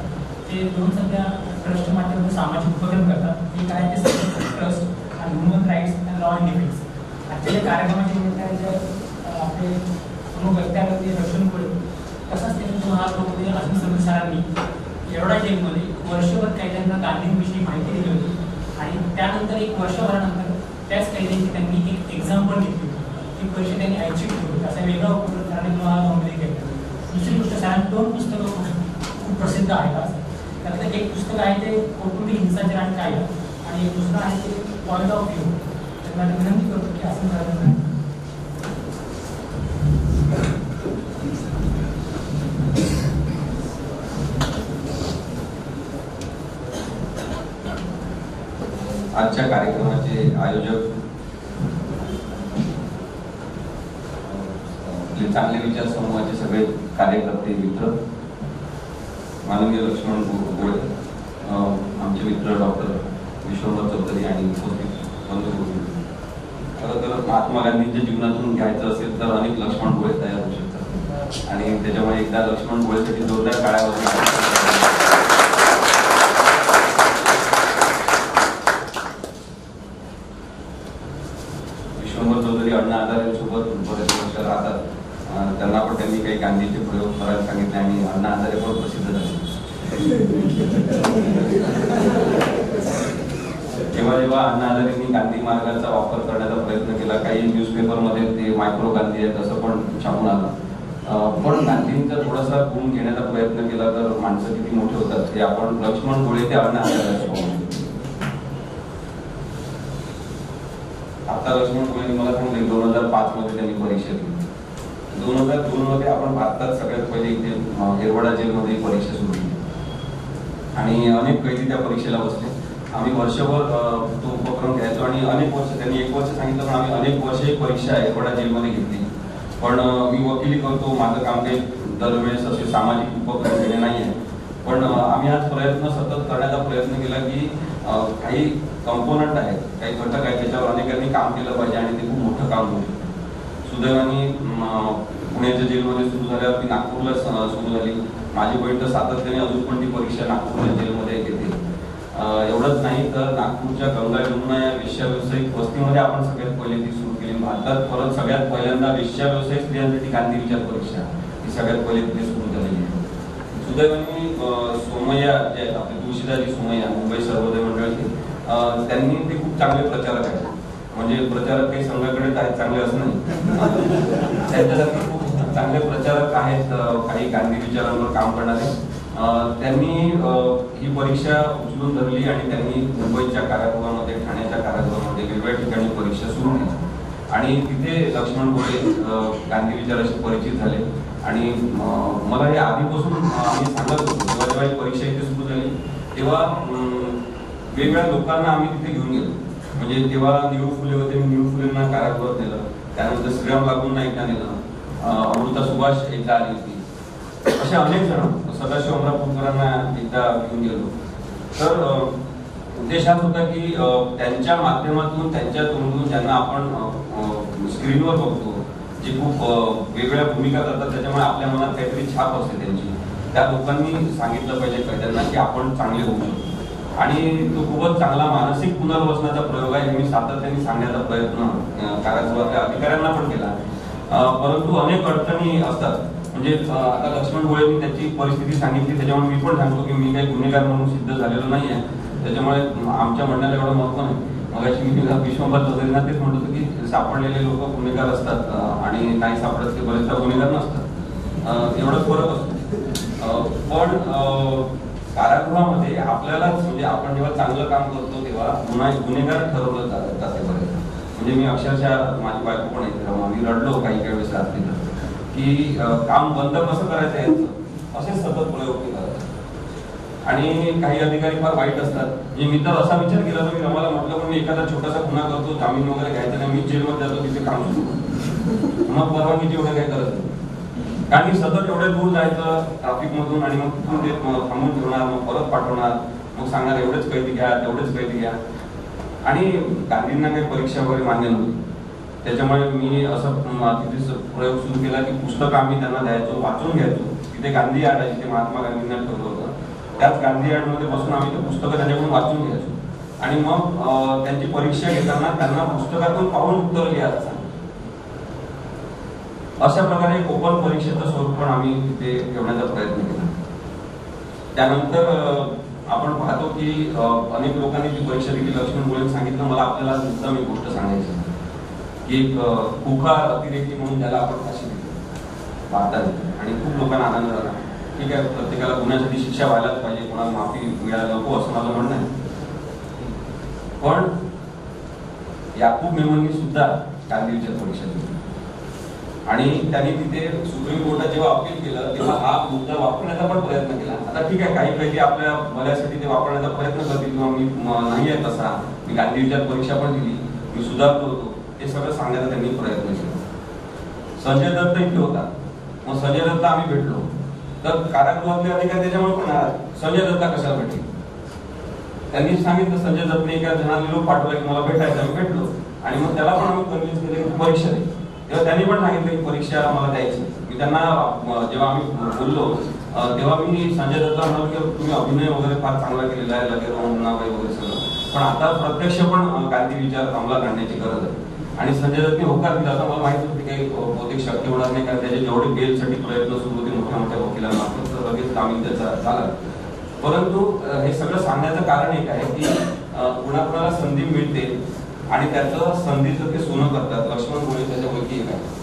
ते दोन सध्या ट्रस्ट माध्यमातून सामाजिक उपक्रम करतात. एक आहे ते ट्रस्ट आणि human rights and law and defence आजच्या ज्या कार्यक्रमाचे निमित्ताने जे आपले प्रमुख ते रक्षण पुढे तसंच त्यांनी महाराष्ट्रामध्ये अजून सर्व सरांनी एवढा जेलमध्ये वर्षभर कैद्यांना गांधींविषयी माहिती दिली होती. आणि त्यानंतर एक वर्षभरानंतर त्याच कैद्यांची त्यांनी एक एक्झाम पण घेतली होती. ती परीक्षा त्यांनी ऐच्छिक ठेवली असा वेगळा उपक्रम सरांनी महाराष्ट्रामध्ये केला. दुसरी गोष्ट सरांनी दोन पुस्तकं खूप प्रसिद्ध आहेत. आज त्यातलं एक पुस्तक आहे ते कौटुंबिक हिंसाचार आणि कायदा. आणि एक दुसरं आहे ते पॉईंट ऑफ व्ह्यू त्यांना मी विनंती करतो की असं करायचं नाही आजच्या कार्यक्रमाचे आयोजक आपले चांगले विचार समूहाचे सगळे कार्यकर्ते मित्र माननीय लक्ष्मण गोळे आमचे मित्र डॉक्टर विश्वनाथ चौधरी आणि उपस्थित बंधू खरं तर महात्मा गांधींच्या जीवनातून घ्यायचं असेल तर अनेक लक्ष्मण गोळे तयार होऊ शकतात. आणि त्याच्यामुळे एकदा लक्ष्मण गोळेसाठी जोरदार काळावर विश्वंभर चौधरी अण्णा हजारेंसोबत बरेच वर्ष राहतात अं, त्यांना पण त्यांनी काही गांधीचे प्रयोग करायला सांगितले आणि अण्णा आजारे पण प्रसिद्ध झाले. जेव्हा जेव्हा अण्णा हजारेंनी गांधी मार्गाचा वापर करण्याचा प्रयत्न केला काही न्यूजपेपरमध्ये ते मायक्रो गांधी आहेत असं पण छापून आलं. पण गांधींचा थोडासा गुण घेण्याचा प्रयत्न केला तर माणसं किती मोठे होतात ते आपण लक्ष्मण गोळे ते अण्णा हजारे आता लक्ष्मण गोळेंनी मला सांगितले दोन हजार पाच मध्ये त्यांनी परीक्षा दिली. दोन हजार दोन मध्ये आपण भारतात सगळ्यात पहिले इथे येरवडा जेलमध्ये परीक्षा सुरू केली आणि अनेक कैदी त्या परीक्षेला बसले. आम्ही वर्षभर तो उपक्रम घ्यायचो आणि अनेक वर्ष त्यांनी एक वर्ष सांगितलं पण आम्ही अनेक वर्ष ही परीक्षा येरवडा जेलमध्ये घेतली. पण मी वकिली करतो माझं काम काही दरवेळेस असे सामाजिक उपक्रम केले नाही आहे पण आम्ही आज प्रयत्न सतत करण्याचा प्रयत्न केला की काही कंपोनंट आहेत काही घटक आहेत त्याच्यावर अनेकांनी काम केलं पाहिजे आणि ते खूप मोठं काम होईल शकतं. सुदैवाने पुण्याच्या जेलमध्ये सुरू झाल्यावर ती नागपूरला सुरू झाली. माझी बहीण तर सातत्याने अजून पण ती परीक्षा नागपूरच्या जेलमध्ये घेते. एवढंच नाही तर नागपूरच्या गंगा यमुना या वेश्या व्यावसायिक वस्तीमध्ये आपण सगळ्यात पहिले ती सुरू केली. भारतात परत सगळ्यात पहिल्यांदा वेश्या व्यावसायिक स्त्रियांसाठी गांधी विचार परीक्षा. ही सगळ्यात पहिले तिथे सुरू झालेली आहे. सुदैवाने सोमय्या जे आहेत आपले तुळशीदाजी सोमय्या मुंबई सर्वोदय मंडळाचे त्यांनी ते खूप चांगले प्रचारक आहेत. म्हणजे प्रचारक काही संघाकडे आहेत चांगले असं नाही. त्यांच्यासारखे खूप चांगले प्रचारक आहेत काही गांधी विचारांवर काम करणारे. त्यांनी ही परीक्षा उचलून धरली आणि त्यांनी मुंबईच्या कारागृहामध्ये ठाण्याच्या कारागृहामध्ये वेगवेगळ्या ठिकाणी परीक्षा सुरू केली आणि तिथे लक्ष्मण गोळे गांधी विचाराशी परिचित झाले. आणि मला हे आधीपासून आम्ही सांगत होतो जेव्हा जेव्हा ही परीक्षा इथे सुरू झाली तेव्हा वेगवेगळ्या लोकांना आम्ही तिथे घेऊन गेलो. म्हणजे तेव्हा निळू फुले होते मी निळू फुलेंना कारागृहात नेलं. त्यानंतर श्रीराम लागूंना एकदा नेलं. अमृता सुभाष एकदा आली होती. असे अनेक जण सदाशिव अमरापूरकरांना एकदा घेऊन गेलो तर उद्देश हाच होता की त्यांच्या माध्यमातून त्यांच्या तोंडून ज्यांना आपण स्क्रीनवर बघतो जे खूप वेगळ्या वेगवेगळ्या भूमिका करतात त्याच्यामुळे आपल्या मनात काहीतरी छाप असते त्यांची. त्या लोकांनी सांगितलं पाहिजे कैद्यांना की आपण चांगले होऊ शकतो. आणि तो खूपच चांगला मानसिक पुनर्वसनाचा प्रयोग आहे हे मी सातत्याने सांगण्याचा प्रयत्न अं, अधिकाऱ्यांना पण केला. परंतु अनेक अडचणी असतात. म्हणजे आता लक्ष्मण गोळेंनी त्याची परिस्थिती सांगितली त्याच्यामुळे मी पण सांगतो की मी काही गुन्हेगार म्हणून सिद्ध झालेलो नाही आहे त्याच्यामुळे आमच्या म्हणण्याला एवढं महत्त्व नाही. मगाशी मी विश्वंभर चौधरींना तेच म्हणत होतो की सापडलेले लोक गुन्हेगार असतात आणि नाही सापडत ते बरेचदा गुन्हेगार नसतात. एवढंच फरक असतो. पण अं, कारागृहामध्ये आपल्यालाच म्हणजे आपण जेव्हा चांगलं काम करतो तेव्हा गुन्हा गुन्हेगार ठरवलं जा- जाते बरेचदा म्हणजे मी अक्षरशः माझी बायको पण येते आम्ही मी रडलो काही काही वेळेस रात्री की काम बंद कसं करायचं याचं? असे सतत प्रयोग केला आणि काही अधिकारी फार वाईट असतात. मी तर असा विचार केला तर मी रमाला म्हटलं पण मी एखादा छोटासा गुन्हा करतो जामीन वगैरे घ्यायचा नाही मी जेलमध्ये जातो तिथे काम सुरू परवा मग परवानगीची वगैरे काही करत नाही. कारण की सतत एवढे दूर जायचं ट्रॅफिक मधून आणि मग तिथून ते मग थांबून ठेवणार मग परत पाठवणार मग सांगणार एवढेच कैदी घ्या तेवढेच कैदी घ्या. आणि गांधींना काही परीक्षा वगैरे मान्य नव्हती. त्याच्यामुळे मी असं तिथे प्रयोग सुरू केला की पुस्तक आम्ही त्यांना द्यायचो वाचून घ्यायचो. तिथे गांधी आर्ट आहे जिथे महात्मा गांधींना ठेवलं होतं. त्याच गांधी आर्टमध्ये बसून आम्ही ते पुस्तकं त्याच्याकडून वाचून घ्यायचो. आणि मग त्यांची परीक्षा घेताना त्यांना पुस्तकातून पाहून उत्तर लिहायचं. अशा प्रकारे एक ओपन परीक्षेचं स्वरूप पण आम्ही तिथे ठेवण्याचा प्रयत्न केला. त्यानंतर आपण पाहतो की अनेक लोकांनी जी परीक्षा दिली लक्ष्मण बोले सांगितलं मला आपल्याला मुद्दाम एक गोष्ट सांगायची की एक कुखा अतिरेकी म्हणून ज्याला आपण फाशी दिली. भारतात आणि खूप लोकांना आनंद झाला. ठीक आहे प्रत्येकाला गुन्ह्यासाठी शिक्षा व्हायलाच पाहिजे कोणाला माफी मिळायला नको असं माझं म्हणणं आहे. पण याकूब मेमननी सुद्धा गांधीच्या परीक्षा दिली आणि त्यांनी तिथे सुप्रीम कोर्टात जेव्हा अपील केलं तेव्हा हा मुद्दा वापरण्याचा पण प्रयत्न केला. आता ठीक आहे काही पैकी आपल्या भल्यासाठी ते वापरण्याचा प्रयत्न करतील किंवा मी नाही आहे तसा. मी गांधी विचार परीक्षा पण दिली मी सुधारतो होतो. हे सगळं सांगायचा त्यांनी प्रयत्न केला. संजय दत्त इथे होता. मग संजय दत्त आम्ही भेटलो. तर कारागृहातले अधिकारी त्याच्यामुळे पण नाराज. संजय दत्ता कशाला भेटले? त्यांनी सांगितलं संजय दत्तने एका जणांनी लोक पाठवला की मला भेटायचं. आम्ही भेटलो. आणि मग त्याला पण आम्ही कन्व्हिन्स केलं की परीक्षा दे. तेव्हा त्यांनी पण सांगितलं की परीक्षा मला द्यायची मी त्यांना जेव्हा आम्ही बोललो तेव्हा मी संजय दत्तला म्हणालो की तुम्ही अभिनय वगैरे फार चांगला केलेला आहे लगे मुन्नाबाई वगैरे सगळं. पण आता प्रत्यक्ष पण गांधी विचार अंमलात आणण्याची गरज आहे. आणि संजय दत्तने होकार दिला. आता मला माहिती होती काही बहुतेक शक्य होणार नाही कारण त्याचे जेवढे बेलसाठी प्रयत्न सुरू होते मोठ्या मोठ्या वकिलांना तर लगेच जामीन त्याचा झाला. परंतु हे सगळं सांगण्याचं कारण एक आहे की कुणाकुणाला संधी मिळते आणि त्याचं संधीचं ते सोनं करतात. लक्ष्मण गोळे त्याच्यापैकी एक आहे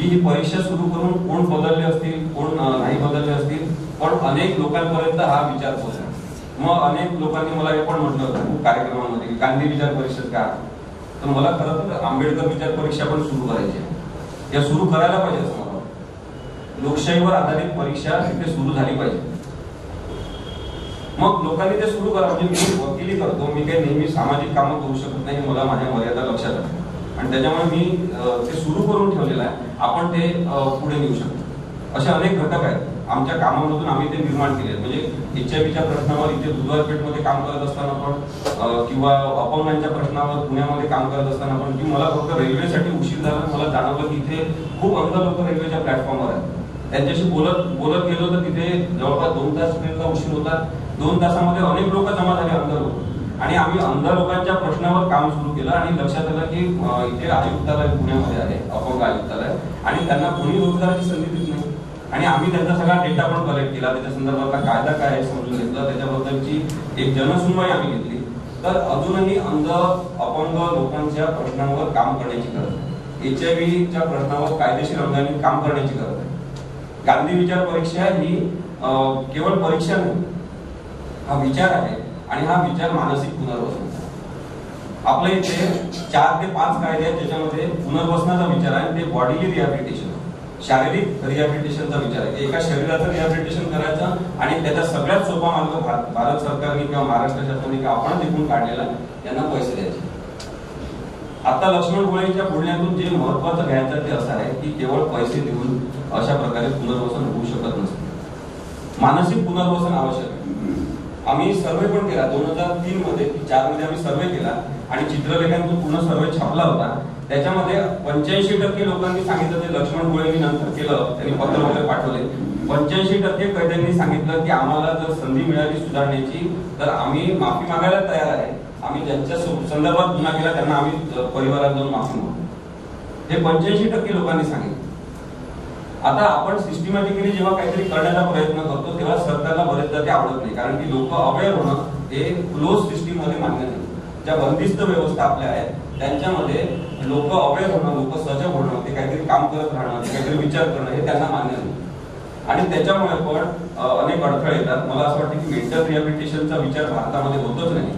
ही परीक्षा सुरू करून कोण बदलले असतील कोण नाही बदलले असतील पण अनेक लोकांपर्यंत हा विचार पोहोचला. मग अनेक लोकांनी मला हे पण म्हटलं होतं कार्यक्रमामध्ये गांधी विचार परिषद का? तर मला खरं तर आंबेडकर विचार परीक्षा पण सुरू करायची आहे. या सुरू करायला पाहिजे असं मला लोकशाहीवर आधारित परीक्षा तिथे सुरू झाली पाहिजे. मग लोकांनी ते सुरू करा. म्हणजे मी वकिली करतो. मी काही नेहमी सामाजिक कामं करू शकत नाही. मला माझ्या मर्यादा लक्षात आहे आणि त्याच्यामुळे मी ते सुरू करून ठेवलेलं आहे. आपण ते पुढे नेऊ शकतो. असे अनेक घटक आहेत. आमच्या कामामधून आम्ही ते निर्माण केले म्हणजे एच आय व्हीच्या प्रश्नावर इथे दुधारपेठमध्ये काम करत असताना पण किंवा अपंगांच्या प्रश्नावर पुण्यामध्ये काम करत असताना पण की मला फक्त रेल्वेसाठी उशीर झाला मला जाणवलं की इथे खूप अंध लोक रेल्वेच्या प्लॅटफॉर्मवर आहेत. त्यांच्याशी बोलत बोलत गेलो तर तिथे जवळपास दोन तास ट्रेनचा उशीर होता. दोन तासामध्ये अनेक लोक जमा झाले अंध लोक आणि आम्ही अंध लोकांच्या प्रश्नावर काम सुरू केलं आणि लक्षात आलं की इथे आयुक्तालय पुण्यामध्ये आहे अपंग आयुक्तालय. आणि त्यांना कोणी रोजगाराची संधी देत नाही. आणि आम्ही त्यांचा सगळा डेटा पण कलेक्ट केला. त्याच्या संदर्भातला कायदा काय आहे समजून घेतला. त्याच्याबद्दलची एक जनसुनवाई आम्ही घेतली. तर अजूनही अंध अपंग लोकांच्या प्रश्नांवर काम करण्याची गरज आहे. एच आय व्हीच्या प्रश्नावर कायदेशीर अंगाने काम करण्याची गरज आहे. गांधी विचार परीक्षा ही केवळ परीक्षा नाही हा विचार आहे आणि हा विचार मानसिक पुनर्वसन. आपल्या इथे चार ते पाच कायदे आहेत ज्याच्यामध्ये पुनर्वसनाचा विचार आहे आणि ते बॉडीली रिहॅबिलिटेशन शारीरिक रिहॅबिलिटेशनचा विचार आहे. एका शरीराचं रिहॅबिलिटेशन करायचं आणि त्याचा सगळ्यात सोपा मार्ग भारत भारत सरकारने किंवा महाराष्ट्र शासनाने किंवा आपण जिंकून काढलेला त्यांना पैसे द्यायचे. आता लक्ष्मण गोळेच्या बोलण्यातून जे महत्वाचं घ्यायचं ते असं आहे की केवळ पैसे देऊन अशा प्रकारे पुनर्वसन होऊ शकत नसते. मानसिक पुनर्वसन आवश्यक आहे. आम्ही सर्वे पण केला. दोन हजार तीन मध्ये चारमध्ये आम्ही सर्वे केला आणि चित्रलेखांचा पूर्ण सर्वे छापला होता. त्याच्यामध्ये पंच्याऐंशी टक्के लोकांनी सांगितलं ते लक्ष्मण गोळेंनी नंतर केलं. त्यांनी पत्र वगैरे पाठवले. पंच्याऐंशी टक्के कैद्यांनी सांगितलं की आम्हाला जर संधी मिळाली सुधारण्याची तर आम्ही माफी मागायला तयार आहे. आम्ही ज्यांच्या संदर्भात गुन्हा केला त्यांना आम्ही परिवारात जाऊन माफी मागू. हे पंच्याऐंशी टक्के लोकांनी सांगितलं. आता आपण सिस्टमॅटिकली जेव्हा काहीतरी करण्याचा प्रयत्न करतो तेव्हा सरकारला बरेचदा ते आवडत नाही. कारण की लोक अवेअर होणं हे क्लोज सिस्टीममध्ये मान्य नाही. ज्या बंदिस्त व्यवस्था आपल्या आहेत त्यांच्यामध्ये लोक अवेअर होणं लोक सजग होणं ते काहीतरी काम करत राहणं ते काहीतरी विचार करणं हे त्यांना मान्य नाही. आणि त्याच्यामुळे पण अनेक अडथळे येतात. मला असं वाटतं की मेंटल रिहॅबिलिटेशनचा विचार भारतामध्ये होतच नाही.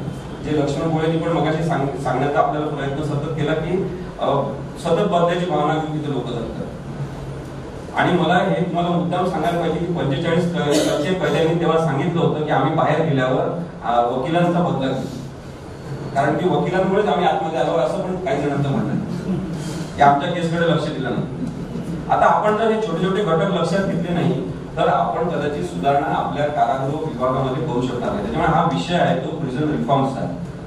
जे लक्ष्मण गोळेंनी पण मगाशी सांग सांगण्याचा आपल्याला प्रयत्न सतत केला की सतत बदल्याची भावना घेऊन तिथे लोक जगतात. आणि मला हे तुम्हाला मुद्दाम सांगायला पाहिजे की पंचेचाळीस टक्के पहिल्यांनी तेव्हा सांगितलं होतं की आम्ही बाहेर गेल्यावर वकिलांचा बदला घेऊ. कारण की वकिलांमुळेच आम्ही आतमध्ये आलो असं पण काही जणांचं म्हणणं की आमच्या केसकडे लक्ष दिलं नाही. आता आपण जर हे छोटे छोटे घटक लक्षात घेतले नाही तर आपण कदाचित सुधारणा आपल्या कारागृह विभागामध्ये करू शकणार नाही. त्याच्यामुळे हा विषय आहे तो प्रिझन रिफॉर्मचा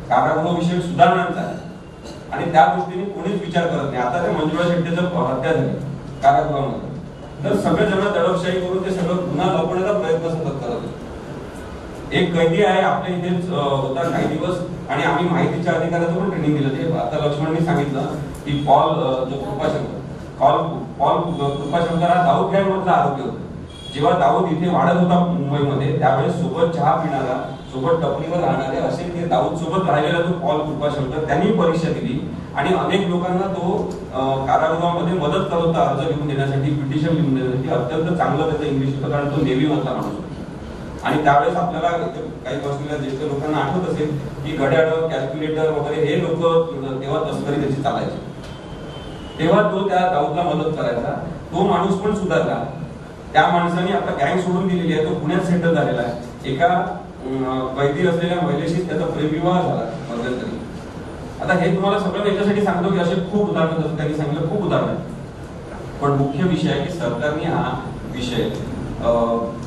कारागृह विषय सुधारणांचा आहे. आणि त्या दृष्टीने कोणीच विचार करत नाही. आता ते मंजुळा शेट्टीचं हत्या झाली कारागृहामध्ये. तर सगळे जण दडपशाही करून ते सगळं पुन्हा लपवण्याचा प्रयत्न सतत करत होते. एक कैदी आहे आपल्या इथेच होता काही दिवस आणि आम्ही माहितीच्या अधिकाराचं पण ट्रेनिंग दिलं. ते आता लक्ष्मणनी सांगितलं की पॉल जो कृपाशंकर पॉल पॉल कृपाशंकर हा दाऊद गँग आरोग्य आरोपी होता. जेव्हा दाऊद इथे वाढत होता मुंबईमध्ये त्यावेळेस सोबत चहा पिणारा सोबत टपरीवर राहणारे असे ते दाऊद सोबत राहिलेला तो पॉल कृपाशंकर त्यांनी परीक्षा दिली. आणि अनेक लोकांना तो कारागृहामध्ये मदत करत होता अर्ज लिहून देण्यासाठी पिटिशन लिहून देण्यासाठी अत्यंत चांगलं त्याचं इंग्लिश होतं कारण तो नेव्ही होता माणूस. आणि त्यावेळेस आपल्याला काही बसलेल्या ज्येष्ठ लोकांना आठवत असेल की घड्याळ कॅल्क्युलेटर वगैरे हे लोक तेव्हा तस्करी त्याची चालायची. तेव्हा तो त्या दाऊदला मदत करायचा. तो माणूस पण सुधारला. त्या माणसाने आता गँग सोडून दिलेली आहे. तो पुण्यात सेटल झालेला आहे. एका अं, कैदी असलेल्या महिलेशी त्याचा प्रेमविवाह झाला. मध्यंतरी. आता हे तुम्हाला सगळं याच्यासाठी सांगतो की असे खूप उदाहरण जसं त्यांनी सांगितलं खूप उदाहरण. आहेत पण मुख्य विषय आहे की सरकारने हा विषय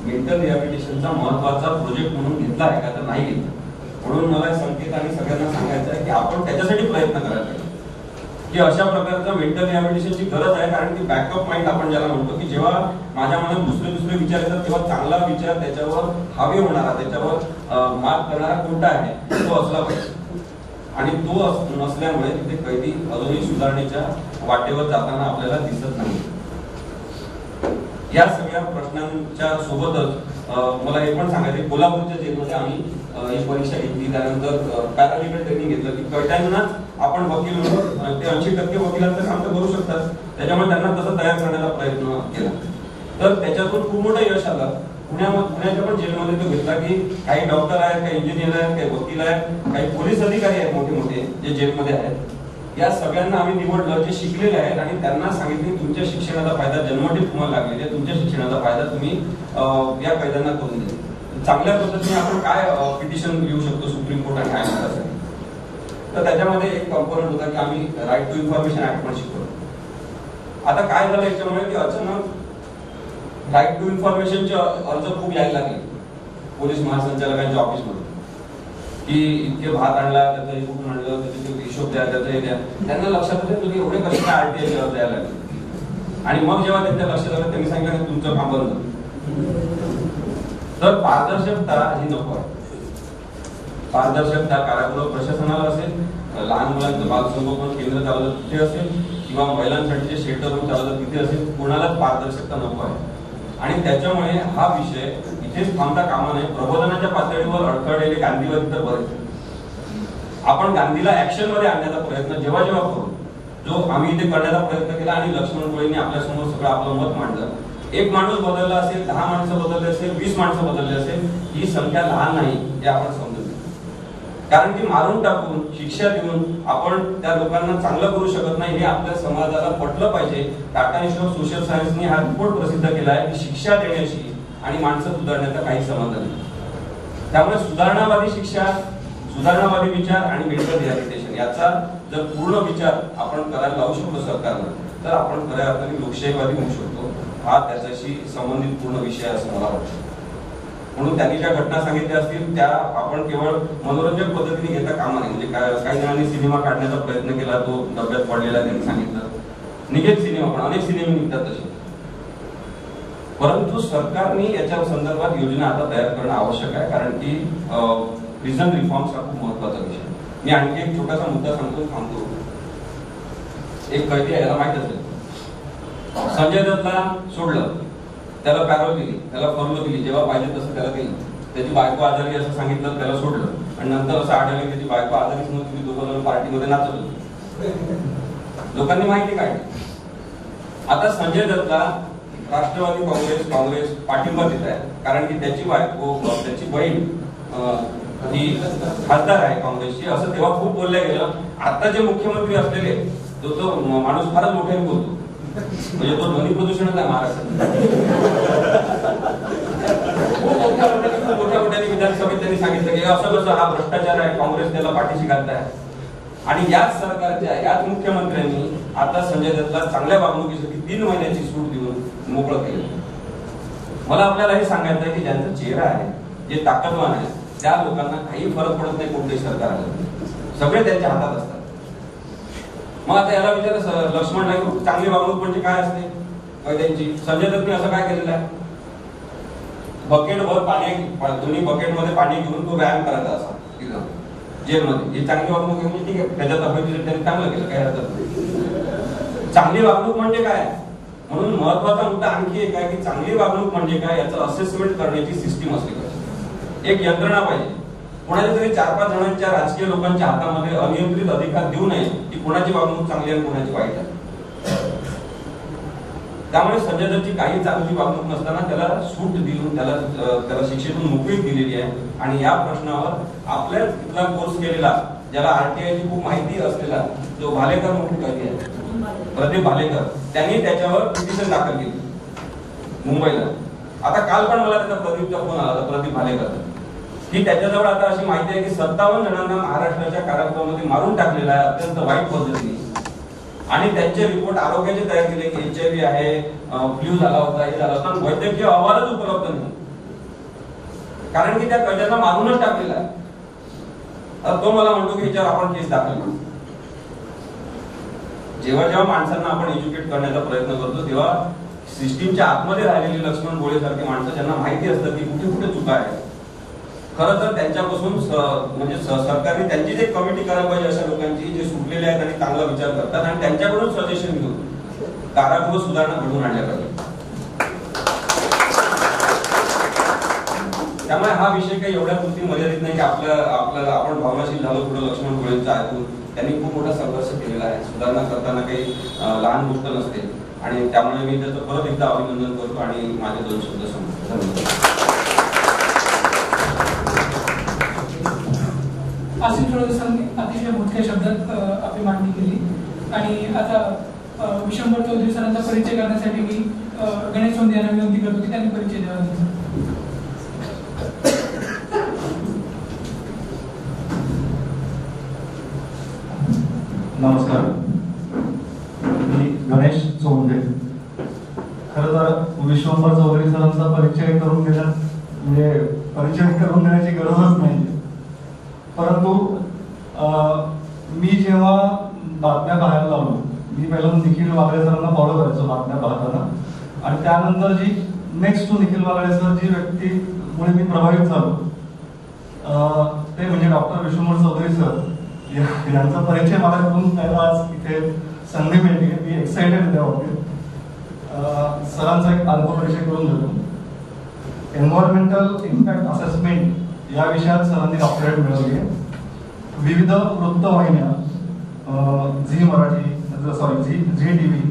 मेंटल रिहॅबिलिटेशनचा महत्त्वाचा प्रोजेक्ट म्हणून घेतला आहे का तर नाही घेतला. म्हणून मला संकेत आणि सगळ्यांना सांगायचं आहे की आपण त्याच्यासाठी प्रयत्न करायला की अशा प्रकारचं मेंटल रिहॅबिलिटेशनची गरज आहे कारण की बॅकअप माइंड आपण ज्याला म्हणतो की जेव्हा माझ्या मनात दुसरे दुसरे विचार येतात तेव्हा चांगला विचार त्याच्यावर हवे होणारा त्याच्यावर मात करणारा कोणता आहे तो असला पाहिजे. आणि तो नसल्यामुळे तिथे कैदी अजूनही सुधारणेच्या वाटेवर जाताना आपल्याला दिसत नाही. या सगळ्या प्रश्नांच्या सोबतच मला हे पण सांगायचं कोल्हापूरच्या जेलमध्ये आम्ही एक ही परीक्षा घेतली. त्यानंतर पॅरालिगल ट्रेनिंग घेतलं की कैद्यांनाच आपण वकील म्हणून ते ऐंशी टक्के वकिलांचं काम तर करू शकतात. त्याच्यामुळे त्यांना तसं तयार करण्याचा प्रयत्न केला. तर त्याच्यातून खूप मोठं यश आलं. पुण्याच्या पण जेलमध्ये तो घेतला की काही डॉक्टर आहेत काही इंजिनियर आहेत काही वकील आहेत काही पोलीस अधिकारी आहेत मोठे मोठे जे जेलमध्ये आहेत. या सगळ्यांना आम्ही निवडलं जे शिकलेले आहेत आणि त्यांना सांगितले की तुमच्या शिक्षणाचा फायदा जन्मठेप तुम्हाला लागलेला आहे. तुमच्या शिक्षणाचा फायदा तुम्ही या कैद्यांना करून दिले चांगल्या पद्धतीने आपण काय पिटिशन घेऊ शकतो सुप्रीम कोर्ट आणि हायकोर्टासाठी तर त्याच्यामध्ये एक कंपोनंट होता की आम्ही राईट टू इन्फॉर्मेशन ऍक्ट पण शिकवतो आता काय झालं याच्यामुळे की अचानक राईट टू इन्फॉर्मेशनचे अर्ज खूप यायला लागले. पोलीस महासंचालकांच्या ऑफिसमध्ये की इतके भात आणला त्याचं हे आणलं त्याचे हिशोब द्या त्याचं हे द्या. त्यांना लक्षात येतं तुम्ही एवढे कसे काय आरटीआय अर्ज द्यायला लागले? आणि मग जेव्हा त्यांच्या लक्षात आलं त्यांनी सांगितलं की तुमचं काम बंद. तर पारदर्शकता ही नको आहे. पारदर्शकता कारागृह प्रशासनाला असेल लहान मुलांचं बालसंगोपन केंद्र चालवलं तिथे असेल किंवा महिलांसाठीचे शेल्टर रूम चालवलं तिथे असेल कोणालाच पारदर्शकता नको आहे. आणि त्याच्यामुळे हा विषय इथेच थांबता कामा नये. प्रबोधनाच्या पातळीवर अडखळलेले गांधीवादी तर बरेच आपण गांधीला ऍक्शनमध्ये आणण्याचा प्रयत्न जेव्हा जेव्हा करू जो आम्ही इथे करण्याचा प्रयत्न केला आणि लक्ष्मण गोळींनी आपल्यासमोर सगळं आपलं मत मांडलं. एक माणूस बदलला असेल दहा माणसं बदलले असेल वीस माणसं बदलले असेल ही संख्या लहान नाही हे आपण समजू कारण की मारून टाकून शिक्षा देऊन आपण त्या लोकांना चांगलं करू शकत नाही हे आपल्या समाजाला पटलं पाहिजे. टाटा इन्स्टिट्यूट सोशल सायन्सने हा रिपोर्ट प्रसिद्ध केला आहे की शिक्षा देण्याशी आणि माणसं सुधारण्याचा काही संबंध नाही. त्यामुळे सुधारणावादी शिक्षा सुधारणावादी विचार आणि मेडिकल रिहॅबिलिटेशन याचा जर पूर्ण विचार आपण करायला लावू शकतो सरकारनं तर आपण खऱ्या अर्थाने लोकशाहीवादी होऊ शकतो. हा त्याच्याशी संबंधित पूर्ण विषय असं मला वाटतं. म्हणून त्यांनी ज्या घटना सांगितल्या असतील त्या आपण केवळ मनोरंजक पद्धतीने घेता कामा नये. म्हणजे काही जणांनी सिनेमा काढण्याचा प्रयत्न केला तो डब्यात पडलेला त्यांनी सांगितलं. निघेल सिनेमा पण अनेक सिनेमे निघतात तसे. परंतु सरकारने याच्या संदर्भात योजना आता तयार करणं आवश्यक आहे कारण की प्रिझन रिफॉर्म्स हा खूप महत्त्वाचा विषय मी आणखी एक छोटासा मुद्दा सांगतो थांबतो. एक कैदी याला माहीत असेल. संजय दत्तला सोडलं. त्याला पॅरोल दिली त्याला फॉर्म दिली जेव्हा पाहिजे तसं त्याला दिलं त्याची बायको आजारी असं सांगितलं त्याला सोडलं. आणि नंतर असं आढळलं की त्याची बायको आजारीच नव्हती. दोघं पार्टीमध्ये नाचत लोकांनी माहिती काय? आता संजय दत्तला राष्ट्रवादी काँग्रेस काँग्रेस पाठिंबा देत आहे. कारण की त्याची बायको त्याची बहीण ही खासदार आहे काँग्रेसची. असं तेव्हा खूप बोललं गेलं. आता जे मुख्यमंत्री असलेले तो तो माणूस फारच मोठ्याने बोलतो. म्हणजे तो ध्वनी प्रदूषणच आहे महाराष्ट्रात मोठ्या मोठ्याने विधानसभेत त्यांनी सांगितलं की असं कसं हा भ्रष्टाचार आहे काँग्रेस त्याला पाठीशी घालताय. आणि याच सरकारच्या याच मुख्यमंत्र्यांनी आता संजय दत्तला चांगल्या वागणुकीसाठी तीन महिन्याची सूट देऊन मोकळं केलं. मला आपल्याला हे सांगायचं आहे की ज्यांचा चेहरा आहे जे ताकदवान आहे त्या लोकांना काही फरक पडत नाही कोणतेही सरकार सगळे त्यांच्या हातात असतात. मग आता याला विचार लक्ष्मण नाईक चांगली वागणूक म्हणजे काय असते? कैद्यांची संजय दत्तने असं काय केलेलं आहे? बकेट भर पाणी दोन्ही बकेटमध्ये पाणी घेऊन तो व्यायाम करायचा असा. तिथं जेलमध्ये. ही चांगली वागणूक म्हणजे ठीक आहे. त्याच्या तब्येतीसाठी त्यांनी चांगलं केलं काय हरकत नाही. चांगली वागणूक म्हणजे काय? म्हणून महत्त्वाचा मुद्दा आणखी एक आहे की चांगली वागणूक म्हणजे काय याचं असेसमेंट करण्याची सिस्टीम असली पाहिजे. एक यंत्रणा पाहिजे. कोणाच्या तरी चार पाच जणांच्या राजकीय लोकांच्या हातामध्ये अनियंत्रित अधिकार देऊ नये की कोणाची वागणूक चांगली आणि कोणाची वाईट आहे? त्यामुळे संजय दत्तची काही चांगली वागणूक नसताना त्याला सूट देऊन त्याला त्याला शिक्षेतून मोकळीक दिलेली आहे. आणि या प्रश्नावर आपल्या तिथला कोर्स केलेला ज्याला आरटीआयची खूप माहिती असलेला जो भालेकर म्हणून काही आहे. प्रदीप भालेकर. त्यांनी त्याच्यावर पिटिशन दाखल केली. मुंबईला. आता काल पण मला त्याचा प्रदीपचा फोन आला होता प्रदीप भालेकर. की त्याच्याजवळ आता अशी माहिती आहे की सत्तावन्न जणांना महाराष्ट्राच्या कारागृहामध्ये मारून टाकलेला आहे अत्यंत वाईट पद्धतीने. आणि त्यांचे रिपोर्ट आरोग्याचे तयार केले की एच आय व्ही आहे फ्ल्यू झाला होता हे झाला होता. वैद्यकीय अहवालच उपलब्ध नाही. कारण की त्या कैद्यांना मारूनच टाकलेला आहे. तो मला म्हणतो की याच्यावर आपण केस दाखल जेव्हा जेव्हा माणसांना आपण एज्युकेट करण्याचा प्रयत्न करतो तेव्हा सिस्टीमच्या आतमध्ये राहिलेली लक्ष्मण गोळे सारखी माणसं ज्यांना माहिती असतं की कुठे कुठे चुका आहे खरं तर त्यांच्यापासून म्हणजे सरकारने त्यांची एक कमिटी करायला पाहिजे अशा लोकांची जे सुटलेले आहेत आणि चांगला विचार करतात आणि त्यांच्याकडून सजेशन घेऊन कारागृह सुधारणा घडवून आणल्या पाहिजे त्यामुळे हा विषय काही एवढ्या पुरती मर्यादित नाही की आपल्या आपल्याला आपण भावनाशील झालो पुढे लक्ष्मण गोळेंचा ऐकून त्यांनी खूप मोठा संघर्ष केलेला आहे. सुधारणा करताना काही लहान गोष्ट नसते. आणि त्यामुळे मी त्याचं परत एकदा अभिनंदन करतो आणि माझे दोन शब्द समजतो धन्यवाद. आसिफ अतिशय मोठ्या शब्दात आपली मांडणी केली. आणि आता अ, विशंभर चौधरी सरांचा परिचय करण्यासाठी मी गणेश सोंदे यांना विनंती करतो की त्यांनी परिचय द्यावा. नमस्कार. मी गणेश चोंडे खरं तर विश्वंभर चौधरी सरांचा परिचय करून देण्यात म्हणजे परिचय करून देण्याची गरजच नाही परंतु अं, मी जेव्हा बातम्या पाहायला लागलो मी पहिल्यांदा निखिल वागळे सरांना फॉलो करायचो बातम्या पाहताना आणि त्यानंतर जी next to Nikhil Wagle sir जी व्यक्तीमुळे मी प्रभावित झालो. ते म्हणजे डॉक्टर विश्वंभर चौधरी सर यांचा परिचय मला करून त्यांना आज इथे संधी मिळते मी एक्साइटेड त्या बाबतीत. सरांचा एक अल्पपरिचय करून देतो. एन्व्हायरमेंटल इम्पॅक्ट असेसमेंट या विषयात सरांनी डॉक्टरेट मिळवली आहे. विविध वृत्तवाहिन्या Zee Marathi sorry Zee Zee T V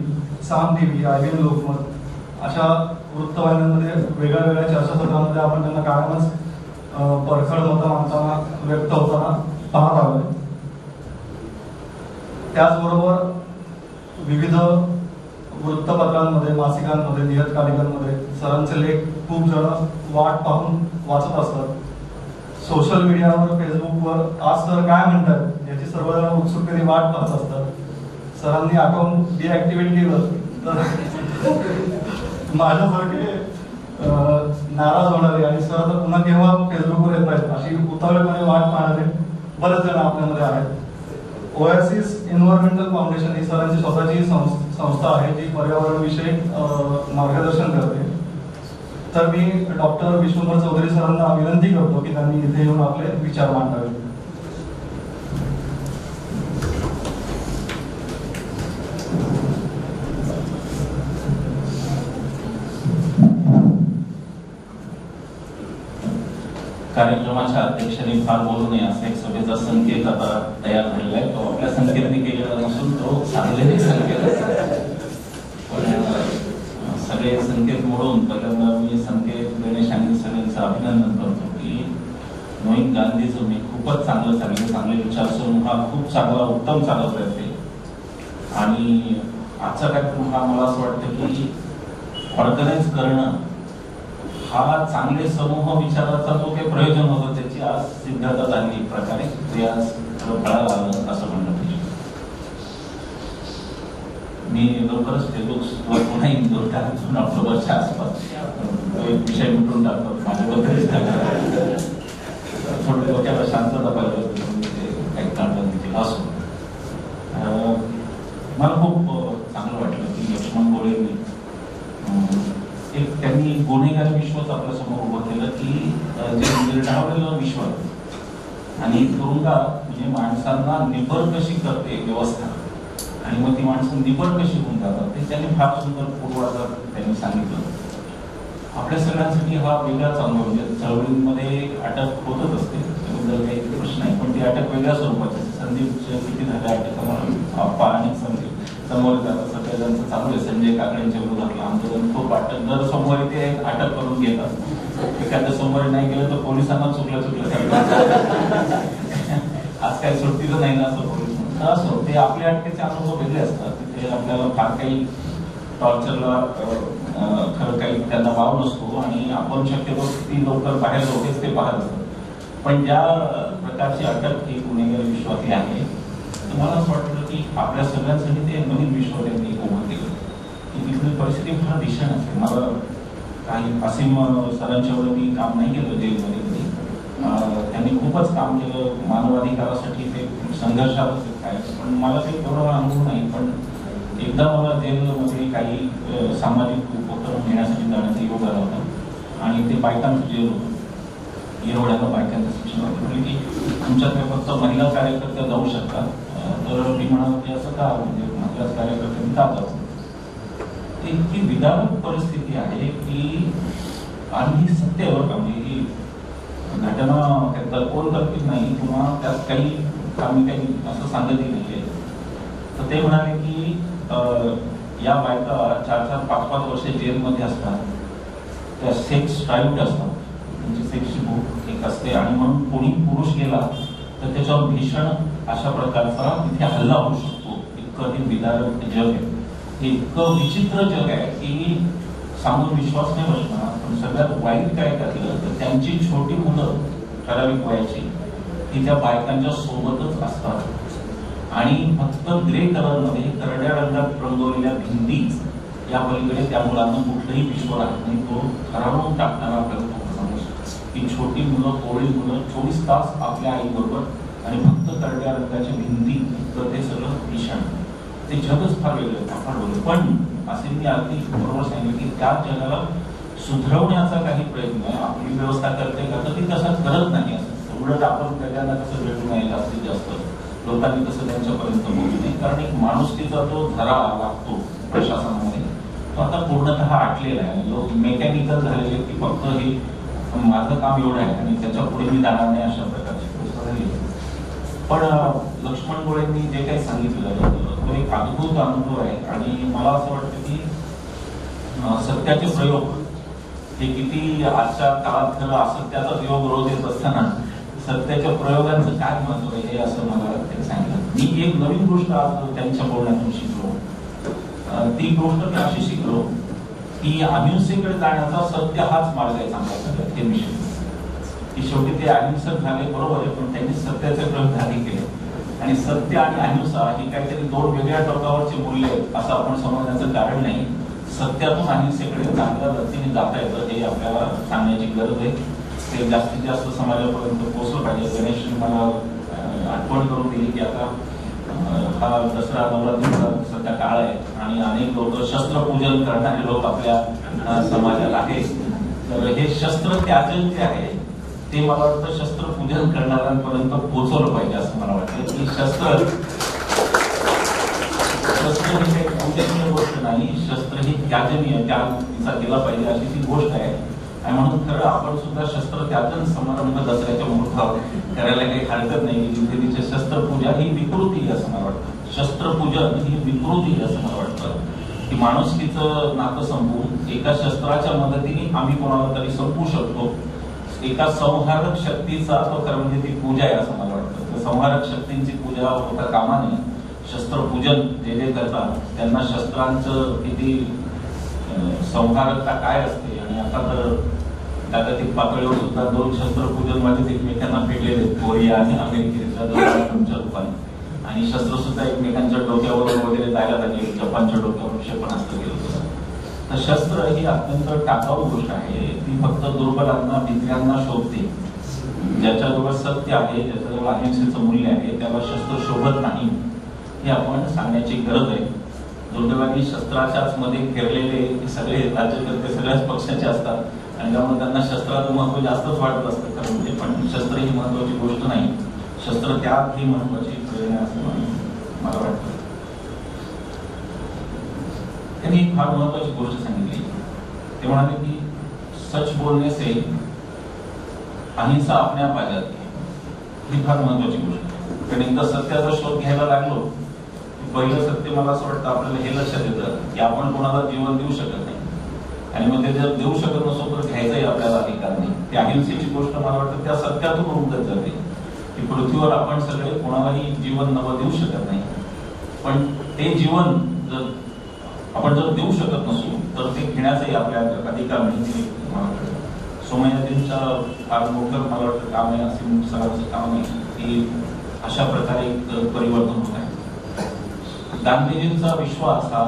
Saam T V I B N Lokmat अशा वृत्तवाहिन्यांमध्ये वेगळ्या वेगळ्या चर्चासत्रामध्ये आपण त्यांना कायमच परखड मतं मांडताना व्यक्त होताना पाहत आलोय. त्याचबरोबर विविध वृत्तपत्रांमध्ये मासिकांमध्ये नियतकालिकांमध्ये सरांचे लेख खूप जण वाट पाहून वाचत असतात. सोशल मीडियावर फेसबुकवर आज सर काय म्हणतात याची सर्वजण उत्सुकतेने वाट पाहत असतात. सरांनी अकाउंट डिॲक्टिवेट केलं तर माझ्यासारखे नाराज होणारे आणि सर आता पुन्हा केव्हा फेसबुकवर येत नाहीत? अशी उतावळेपणे वाट पाहणारे बरेच जण आपल्यामध्ये आहेत. ओएसिस एन्व्हायरमेंटल फाउंडेशन ही सरांची स्वतःची संस्था आहे जी पर्यावरण विषयक मार्गदर्शन करते. तर मी डॉक्टर विश्वंभर चौधरी सरांना विनंती करतो की त्यांनी इथे येऊन आपले विचार मांडावे कार्यक्रमाच्या अध्यक्षांनी फार बोलू नये असा एक सभेचा संकेत आता तयार झालेला आहे. तो आपल्या संकेतने केलेला नसून तो चांगले संकेत सगळे संकेत मोडून पहिल्यांदा मी संकेत गणेश आणि सगळ्यांचं अभिनंदन करतो की मोहित गांधीचं मी खूपच चांगलं चांगले चांगले सोडून हा खूप चांगला उत्तम चालत राहते. आणि आजचा कार्यक्रम हा मला असं वाटतं की ऑर्गनाईज करणं हा चांगले समूह विचाराचा जो काही प्रयोजन होतं त्याची आज सिद्धता चांगली प्रकारे ते आज फळाला आलं असं म्हणलं पाहिजे मी लवकरच फेसबुक पुन्हा येईन दोन तारखेपासून ऑक्टोबरच्या आसपास तो एक विषय मिटून टाकतो. माझ्याबद्दल थोडं डोक्याला शांतता पाहिजे होती म्हणून काही काढलं देखील असो. मला खूप त्यांनी गुन्हेगार विश्वच आपल्यासमोर उभं केलं की जे निर्ढावलेलं विश्व आहे. आणि तुरुंगात म्हणजे माणसांना निबर कशी करते व्यवस्था? आणि मग ती माणसं निबर कशी होऊन जातात? ते त्यांनी फार सुंदर पूर्वाधार त्यांनी सांगितलं. आपल्या सगळ्यांसाठी हा वेगळाच अनुभव म्हणजे चळवळींमध्ये अटक होतच असते. त्याबद्दल काही प्रश्न नाही. पण ती अटक वेगळ्या स्वरूपाची संदीप किती झाल्या अटक? आम्हाला आणि संदीप. समोर जातात त्यांचं चालू आहे संजय काकडेंच्या विरोधातलं आंदोलन खूप वाटतं दर सोमवारी ते अटक करून घेतात. एखाद्या सोमवारी नाही गेलं तर पोलिसांना चुकलं चुकलं आज काही सुट्टीचं नाही ना असं पोलीस असो ते आपल्या अटकेचे अनुभव वेगळे असतात. तिथे आपल्याला फार काही टॉर्चरला खरं काही त्यांना वाव नसतो आणि आपण शक्यतो ती लवकर बाहेर होतेच ते पाहत असतात. पण ज्या प्रकारची अटक ही गुन्हेगारी विश्वातली आहे तर मला असं वाटतं की आपल्या सगळ्यांसाठी ते नवीन विश्व त्यांनी उभं केलं. की तिथली परिस्थिती फार दिशा असते. मला काही असीम सरांच्या एवढं मी काम नाही केलं जेलमध्ये. त्यांनी खूपच काम केलं. मानवाधिकारासाठी ते संघर्षात काय. पण मला ते एवढा अनुभव नाही. पण एकदा मला जेलमध्ये काही सामाजिक उपक्रम घेण्यासाठी जाण्याचा योग आला होता. आणि ते बायकांचं जेल होतं. येरवड्याला बायकांचं शिक्षण होतं. म्हणजे की तुमच्याकडे फक्त महिला कार्यकर्त्या जाऊ शकतात. अं, तर मी म्हणालो की असं का म्हणजे महिला कार्यकर्त्यांनी का जाऊ इतकी विदारक परिस्थिती आहे की आणि ही सत्य का म्हणजे ही घटना त्यात कोण करतील नाही किंवा त्यात काही आम्ही काही असं सांगतही आहे तर ते म्हणाले की अं, या बायका चार चार पाच पाच वर्ष जेलमध्ये असतात. त्या सेक्स स्ट्राईव्ड असतात. त्यांची सेक्सची भूक एक असते आणि म्हणून कोणी पुरुष गेला तर त्याच्यावर भीषण अशा प्रकारचा तिथे हल्ला होऊ शकतो. इतकं हे विदारक जग आहे. हे इतकं विचित्र जग आहे की सांगून विश्वास नाही बसणार. पण सगळ्यात वाईट काय केलं तर त्यांची छोटी मुलं ठराविक वयाची ती त्या बायकांच्या सोबतच असतात. आणि फक्त ग्रे कलरमध्ये करड्या रंगात रंगवलेल्या भिंती या पलीकडे त्या मुलांना कुठलंही विश्व राहत नाही. तो ठरवून टाकणारा आपल्याला की छोटी मुलं कोळी मुलं चोवीस तास आपल्या आईबरोबर आणि फक्त करड्या रंगाच्या भिंती तर ते सगळं ईशान. ते जगच फार वेगळं फार वेगळं. पण असे मी अगदी बरोबर सांगितलं की त्या जगाला सुधरवण्याचा काही प्रयत्न आहे आपली व्यवस्था करते का तर ती तसं करत नाही. असं उलट आपण त्याला कसं भेटू नये जास्तीत जास्त. लोकांनी कसं त्यांच्यापर्यंत बोलू नये. कारण एक माणुसकीचा तो धरा लागतो प्रशासनामध्ये तो आता पूर्णतः आटलेला आहे. लोक मेकॅनिकल झालेले की फक्त हे माझं काम एवढं आहे आणि त्याच्या पुढे मी जाणार नाही अशा प्रकारे. पण लक्ष्मण गोळेंनी जे काही सांगितलं तो एक अद्भुत अनुभव आहे. आणि मला असं वाटतं की सत्याचे प्रयोग हे किती आजच्या काळात खरं असत्याचाच योग रोज येत असताना सत्याच्या प्रयोगांचं काय महत्त्व आहे हे असं मला त्यांनी सांगितलं. मी एक नवीन गोष्ट आज त्यांच्या बोलण्यातून शिकलो. ती गोष्ट मी अशी शिकलो की अहिंसेकडे जाण्याचा सत्य हाच मार्ग आहे चांगला सगळ्यात हे मी शिकलो. की शेवटी ते अहिंसक झाले बरोबर आहे पण त्यांनी सत्याचे प्रयोग आधी केले. आणि सत्य आणि अहिंसा ही काहीतरी दोन वेगळ्या टोकावरची मूल्य आहेत असं आपण समजण्याचं कारण नाही. सत्यातून अहिंसेकडे चांगल्या गतीने जाता येतं हे आपल्याला सांगण्याची गरज आहे. ते जास्तीत जास्त समाजापर्यंत पोहोचलं पाहिजे. गणेश मला आठवण करून दिली की आता हा दसरा नवरात्रीचा सध्या काळ आहे आणि अनेक लोक शस्त्रपूजन करणारे लोक आपल्या समाजाला समाजात आहेत. तर हे शस्त्र त्याचे जे आहे ते मला वाटतं शस्त्र पूजन करणाऱ्यांपर्यंत पोहोचवलं पाहिजे असं मला वाटतं. की शस्त्र शस्त्र ही काही पूजनीय गोष्ट नाही. शस्त्र ही त्याजनीय त्या तिचा केला पाहिजे अशी ती गोष्ट आहे. आणि म्हणून खरं आपण सुद्धा शस्त्र त्याजन समारंभ दसऱ्याच्या मुहूर्तावर करायला काही हरकत नाही जिथे तिचे शस्त्रपूजा ही विकृती असं मला वाटतं. शस्त्रपूजन ही विकृती असं मला वाटतं. की माणुसकीचं नातं संपवून एका शस्त्राच्या मदतीने आम्ही कोणाला तरी संपवू शकतो. एका संहारक शक्तीचा तो खरं म्हणजे ती पूजा आहे असं मला वाटतं. तर संहारक शक्तींची पूजा होता कामा नये शस्त्रपूजन जे जे करतात त्यांना शस्त्रांचं किती संहारकता काय असते? आणि आता तर जागतिक पातळीवर सुद्धा दोन शस्त्रपूजन माझेच एकमेकांना फेडलेले कोरिया आणि अमेरिकेच्या तुमच्या रूपाने. आणि शस्त्र सुद्धा एकमेकांच्या डोक्यावर वगैरे जायला लागले. जपानच्या डोक्यावर क्षेपणास्त्र गेलं होतं शस्त्र ही अत्यंत टाकाऊ गोष्ट आहे. ती फक्त दुर्बलांना भित्र्यांना शोधते ज्याच्याजवळ सत्य आहे ज्याच्याजवळ अहिंसेचं मूल्य आहे त्याला शस्त्र शोभत नाही हे आपण सांगण्याची गरज आहे. दुर्दैवाने शस्त्राच्याच मध्ये फिरलेले हे सगळे राज्यकर्ते सगळ्याच पक्षाचे असतात आणि त्यामुळे त्यांना शस्त्राचं महत्त्व जास्तच वाटत असतं. कारण म्हणजे पण शस्त्र ही महत्वाची गोष्ट नाही. शस्त्र त्याग ही महत्वाची प्रेरणा असं मला वाटतं. त्यांनी एक फार महत्वाची गोष्ट सांगितली. ते म्हणाले की सच बोलणे से अहिंसा अपने आप ही फार महत्वाची गोष्ट आहे. कारण एकदा सत्याचा शोध घ्यायला लागलो पहिलं सत्य मला असं वाटतं आपल्याला हे लक्षात येतं की आपण कोणाला जीवन देऊ शकत नाही. आणि मग ते जर देऊ शकत नसो तर घ्यायचंही आपल्याला अधिकार नाही. त्या अहिंसेची गोष्ट मला वाटतं त्या सत्यातून उमटत जाते. की पृथ्वीवर आपण सगळे कोणालाही जीवन नवं देऊ शकत नाही. पण ते जीवन जर आपण जर देऊ शकत नसू तर ते घेण्याचाही आपल्या अधिकार नाही हे सोमयाजींच्या फार मोठं मला वाटतं काम आहे असे सरांचं काम आहे की अशा प्रकारे एक परिवर्तन होत आहे. गांधीजींचा विश्वास हा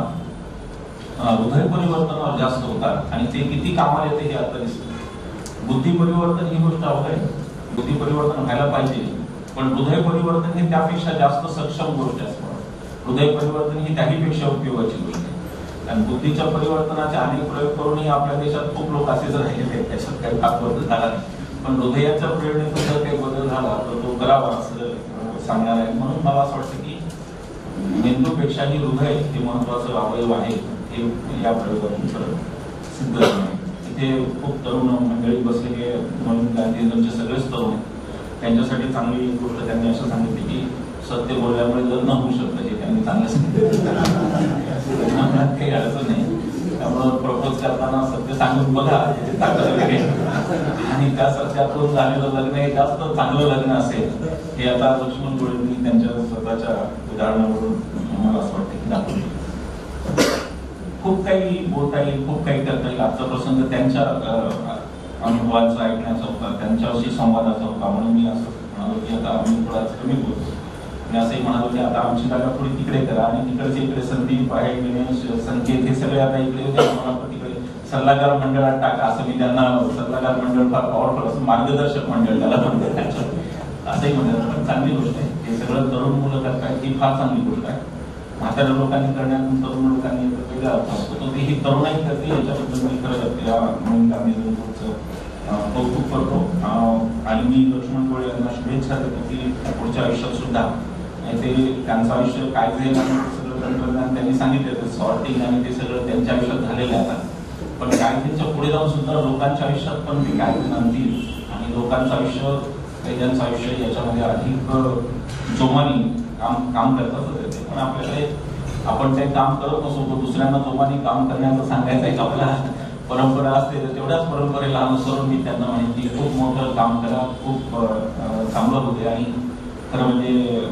हृदय परिवर्तनावर जास्त होता आणि ते किती कामाला येते हे आता दिसत. बुद्धी परिवर्तन ही गोष्ट अवघड आहे. बुद्धी परिवर्तन व्हायला पाहिजे पण हृदय परिवर्तन हे त्यापेक्षा जास्त सक्षम गोष्ट असतात हृदय परिवर्तन ही त्याहीपेक्षा उपयोगाची गोष्ट आणि बुद्धीच्या परिवर्तनाचे अनेक प्रयोग करूनही आपल्या देशात खूप लोक असेच राहिलेले आहेत त्याच्यात काही फार बदल झाला नाही. पण हृदयाच्या प्रेरणेतून जर काही बदल झाला तर तो करावा असं सांगणार आहे. म्हणून मला असं वाटतं की मेंदूपेक्षाही हृदय हे महत्वाचं अवयव आहे हे या प्रयोगातून खरं सिद्ध झालं आहे. तिथे खूप तरुण मंडळी बसलेले म्हणून गांधीजींचे सगळेच तरुण त्यांच्यासाठी चांगली गोष्ट त्यांनी असं सांगितली की सत्य बोलल्यामुळे लग्न होऊ शकतं हे चांगलं काही अडचण नाही त्यामुळं प्रपोज करताना सत्य सांगून बघा चांगलं वगैरे आणि त्या सत्यातून झालेलं लग्न हे जास्त चांगलं लग्न असेल हे आता लक्ष्मण गोळेंनी त्यांच्या स्वतःच्या उदाहरणावरून मला असं वाटतं की दाखवलं खूप काही बोलता येईल खूप काही करता येईल. आजचा प्रसंग त्यांच्या अनुभवाचा ऐकण्याचा होता त्यांच्याशी संवादाचा होता. म्हणून मी असं म्हणालो की आता आम्ही थोडा कमी बोलतो. आणि असंही म्हणालो की आता आमची जागा थोडी तिकडे करा आणि तिकडचे इकडे संदीप आहे गणेश संकेत हे सगळे आता इकडे होते तिकडे सल्लागार मंडळात टाका असं मी त्यांना सल्लागार मंडळ फार पॉवरफुल असं मार्गदर्शक मंडळ त्याला म्हणतो असंही म्हणतात. पण चांगली गोष्ट आहे. हे सगळं तरुण मुलं करतात ही फार चांगली गोष्ट आहे. म्हाताऱ्या लोकांनी करण्यातून तरुण लोकांनी वेगळा अर्थ असतो. तो ही तरुणाई करते याच्याबद्दल मी खरं या म्हणून गांधीजींचं कौतुक करतो. आणि मी लक्ष्मण गोळे यांना शुभेच्छा देतो की पुढच्या आयुष्यात सुद्धा ते त्यांचं आयुष्य काय जाईल आणि सगळं तंत्रज्ञान त्यांनी सांगितलं ते सॉर्टिंग आणि ते सगळं त्यांच्या आयुष्यात झालेलं आहे आता. पण काय त्यांच्या पुढे जाऊन सुद्धा लोकांच्या आयुष्यात पण ते काय आणतील आणि लोकांचं आयुष्य कैद्यांचं आयुष्य याच्यामध्ये अधिक जोमाने काम काम करतात होते पण आपल्याकडे आपण ते काम करत नसो दुसऱ्यांना जोमाने काम करण्याचं सांगायचं एक आपला परंपरा असते तर तेवढ्याच परंपरेला अनुसरून मी त्यांना माहिती खूप मोठं काम करा खूप चांगलं होते आणि खरं म्हणजे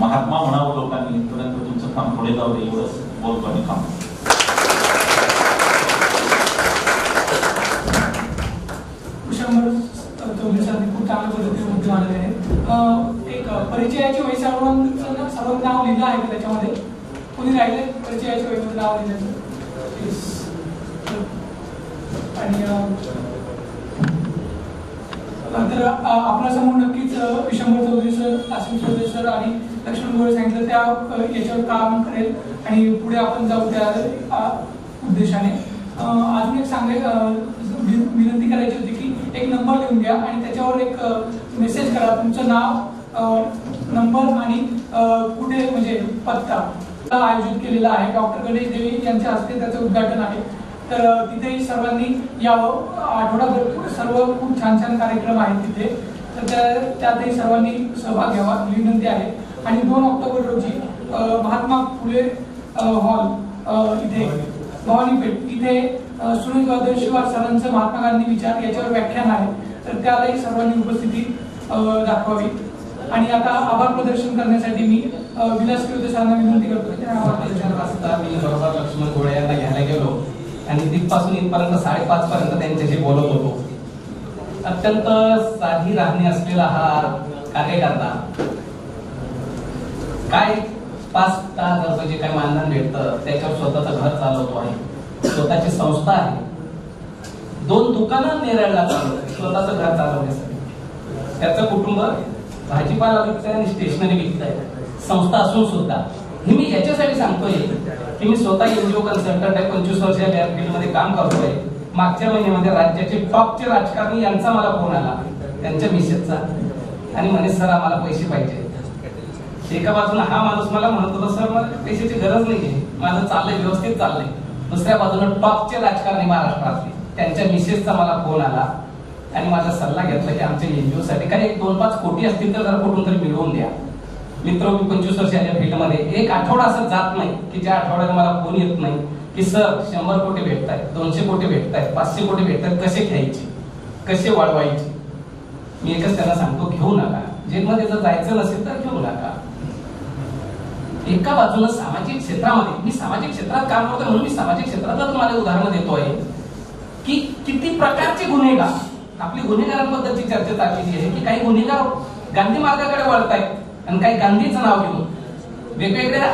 महात्मा म्हणावं लोकांनी परंतु तुमचं काम पुढे जाऊ दे एवढंच बोलतो आणि काम खूप आहेत. एक परिचयाची वही सर्व नाव लिहिलं आहे त्याच्यामध्ये? कोणी राहिले परिचयाची वहीमध्ये नाव लिहिलं आणि नंतर आपल्यासमोर नक्कीच विषम विशंभर चौधरी सर आसिम चौधरी सर आणि लक्ष्मण गोरे सांगितलं त्या याच्यावर काम करेल आणि पुढे आपण जाऊ त्या उद्देशाने. अजून एक सांगे विनंती करायची होती की एक नंबर लिहून घ्या आणि त्याच्यावर एक मेसेज करा. तुमचं नाव नंबर आणि कुठे म्हणजे पत्ता. आयोजित केलेला आहे. डॉक्टर गणेश देवी यांच्या हस्ते त्याचं उद्घाटन आहे. तर तिथेही सर्वांनी यावं. आठवडाभर सर्व खूप छान छान कार्यक्रम आहेत तिथे. तर त्या त्यातही सर्वांनी सहभाग घ्यावा. विनंती आहे. आणि दोन ऑक्टोबर रोजी महात्मा फुले हॉल इथे भवानीपेठ इथे सुनील गौतम शिवार सरांचं महात्मा गांधी विचार याच्यावर व्याख्यान आहे. तर त्यालाही सर्वांनी उपस्थिती दाखवावी. आणि आता आभार प्रदर्शन करण्यासाठी मी विलास किरोते सरांना विनंती करतो. असता मी बरोबर लक्ष्मण गोळे यांना घ्यायला गेलो. आणि तिथपासून इथपर्यंत साडेपाच पर्यंत त्यांच्याशी बोलत होतो. अत्यंत साधी राहणी असलेला हा कार्यकर्ता काय पाच दहा हजार रुपये जे काही मानधन भेटतं त्याच्यावर स्वतःचं घर चालवतो आहे स्वतःची संस्था आहे. दोन दुकानं नेरळला चालवत स्वतःचं घर चालवण्यासाठी. त्याचं कुटुंब भाजीपाला विकतंय आणि स्टेशनरी विकतंय. संस्था असून सुद्धा. हे मी याच्यासाठी सांगतोय की मी स्वतः एनजीओ कन्सल्टंट आहे पंचवीस वर्ष या फील्डमध्ये काम करतोय. मागच्या महिन्यामध्ये राज्याचे टॉपचे राजकारणी यांचा मला फोन आला. त्यांच्या मिसेसचा आणि म्हणे सर आम्हाला पैसे पाहिजे. एका बाजूला हा माणूस मला म्हणत होता सर मला पैशाची गरज नाहीये. माझं चाललंय व्यवस्थित चाललंय. दुसऱ्या बाजूला टॉपचे राजकारणी महाराष्ट्रातले. त्यांच्या मिसेसचा मला फोन आला. आणि माझा सल्ला घेतला की आमच्या एनजीओ साठी काही एक दोन पाच कोटी असतील तर जरा कुठून तरी मिळवून द्या. मित्र मी पंचवीस वर्षाच्या फील्डमध्ये. एक आठवडा असं जात नाही की ज्या आठवड्यात मला फोन येत नाही की सर शंभर कोटी भेटतायत दोनशे कोटी भेटतायत पाचशे कोटी भेटतायत कसे घ्यायचे? कसे वाढवायचे? मी एकच त्यांना सांगतो घेऊ नका. जेलमध्ये जर जायचं नसेल तर घेऊ नका. एका बाजूला सामाजिक क्षेत्रामध्ये मी सामाजिक क्षेत्रात काम करतो म्हणून मी सामाजिक क्षेत्रातलं तुम्हाला उदाहरण देतोय. की किती प्रकारचे गुन्हेगार आपली गुन्हेगारांबद्दलची चर्चा चाललेली आहे की काही गुन्हेगार गांधी मार्गाकडे वळत आहेत आणि काही गांधीचं नाव घेऊन वेगवेगळ्या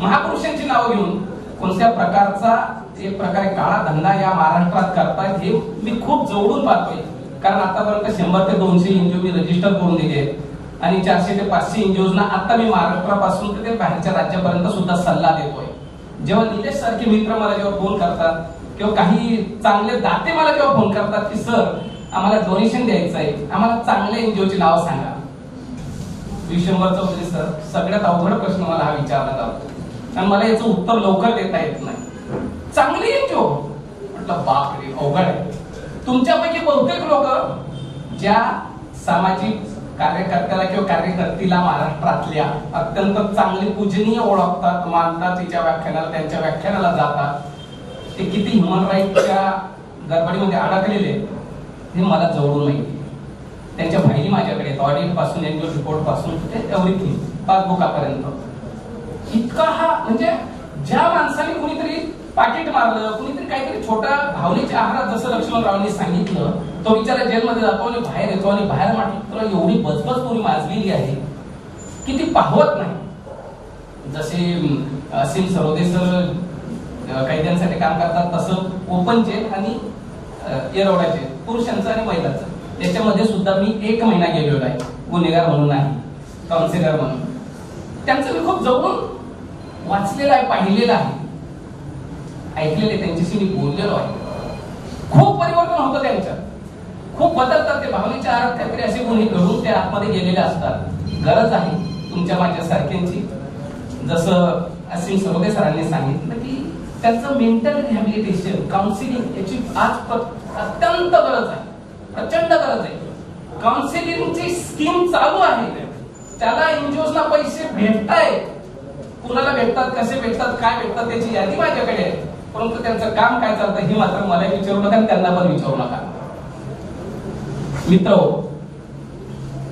महापुरुषांची नाव घेऊन कोणत्या प्रकारचा एक प्रकारे काळा धंदा या महाराष्ट्रात करतायत हे मी खूप जवळून पाहतोय. कारण आतापर्यंत शंभर ते दोनशे एनजीओ मी रजिस्टर करून दिले आहेत आणि चारशे ते पाचशे एनजीओजना आता मी महाराष्ट्रापासून ते बाहेरच्या राज्यापर्यंत सुद्धा सल्ला देतोय. जेव्हा निलेश सारखे मित्र मला जेव्हा फोन करतात किंवा काही चांगले दाते मला जेव्हा फोन करतात की सर आम्हाला डोनेशन द्यायचं आहे. आम्हाला चांगल्या एनजीओची नाव सांगा. विशंभर चौधरी सर सगळ्यात अवघड प्रश्न मला हा विचारला जातो आणि मला याचं उत्तर लवकर देता येत नाही. चांगली एनजीओ म्हटलं बापरे अवघड आहे. तुमच्यापैकी बहुतेक लोक ज्या सामाजिक कार्यकर्त्याला किंवा कार्यकर्तीला महाराष्ट्रातल्या अत्यंत चांगली पूजनीय ओळखतात मानतात तिच्या व्याख्यानाला त्यांच्या व्याख्यानाला जातात. ते किती ह्युमन राईटच्या गडबडीमध्ये अडकलेले हे मला जवळून माहिती त्यांच्या फायली माझ्याकडे ऑडिटपासून एनजीओ रिपोर्टपासून ते एव्हरीथिंग पासबुकापर्यंत. इतका हा म्हणजे ज्या माणसाने कुणीतरी पाकिट मारलं कुणीतरी काहीतरी छोट्या भावनेच्या आहारात जसं लक्ष्मणरावांनी सांगितलं तो बिचारा जेलमध्ये जातो आणि बाहेर येतो आणि बाहेर म्हटलं तुला एवढी बचबच कोणी माजलेली आहे. की ती पाहवत नाही. जसे असीम सरोदे सर कैद्यांसाठी काम करतात तसं ओपन जेल आणि एरवडा जेल पुरुषांचं आणि महिलांचं. त्याच्यामध्ये सुद्धा मी एक महिना गेलेलो आहे गुन्हेगार म्हणून नाही काउन्सिलर म्हणून. त्यांचं मी खूप जवळून वाचलेलं आहे पाहिलेलं आहे. ऐकलेले त्यांच्याशी मी बोललेलो आहे. खूप परिवर्तन होतं त्यांच्यात खूप बदलतात ते भावनेचे आहारात काहीतरी असे गुन्हे घडून ते आतमध्ये गेलेले असतात. गरज आहे तुमच्या माझ्या सारख्यांची. जसं असीम सरोदे सरांनी सांगितलं की त्यांचं मेंटल रिहॅबिलिटेशन काउन्सिलिंग याची आज अत्यंत गरज आहे. प्रचंड गरज आहे. काउन्सिलिंगची स्कीम चालू आहे. त्याला एनजीओजना पैसे भेटतायत. कुणाला भेटतात कसे भेटतात काय भेटतात त्याची यादी माझ्याकडे आहे. परंतु त्यांचं काम काय चालतं हे मात्र मला विचारू नका त्यांना पण विचारू नका. मित्र हो,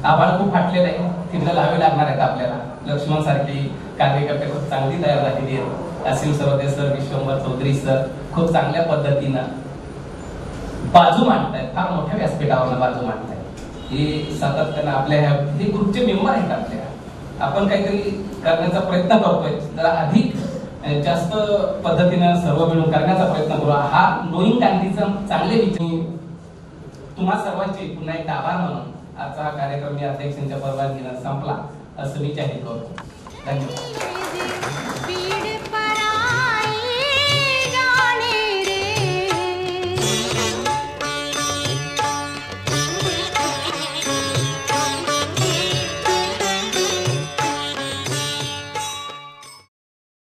आभाळ खूप फाटलेलं आहे. तिथं लावे लागणार आहेत आपल्याला. लक्ष्मण सारखी कार्यकर्ते खूप चांगली तयार झालेली आहेत. असीम सरवदे सर विश्वंभर चौधरी सर खूप चांगल्या पद्धतीनं बाजू मांडतायत. फार मोठ्या व्यासपीठावर बाजू मांडतायत. हे सातत्यानं आपल्या ह्या हे ग्रुपचे मेंबर आहेत आपल्या. आपण काहीतरी करण्याचा प्रयत्न करतोय. जरा अधिक जास्त पद्धतीनं सर्व मिळून करण्याचा प्रयत्न करू. हा नोईंग गांधीचा चांगले विचार. तुम्हा सर्वांचे पुन्हा एक आभार म्हणून आजचा हा कार्यक्रम मी अध्यक्षांच्या परवानगीनं संपला. असं मी जाहीर करतो धन्यवाद.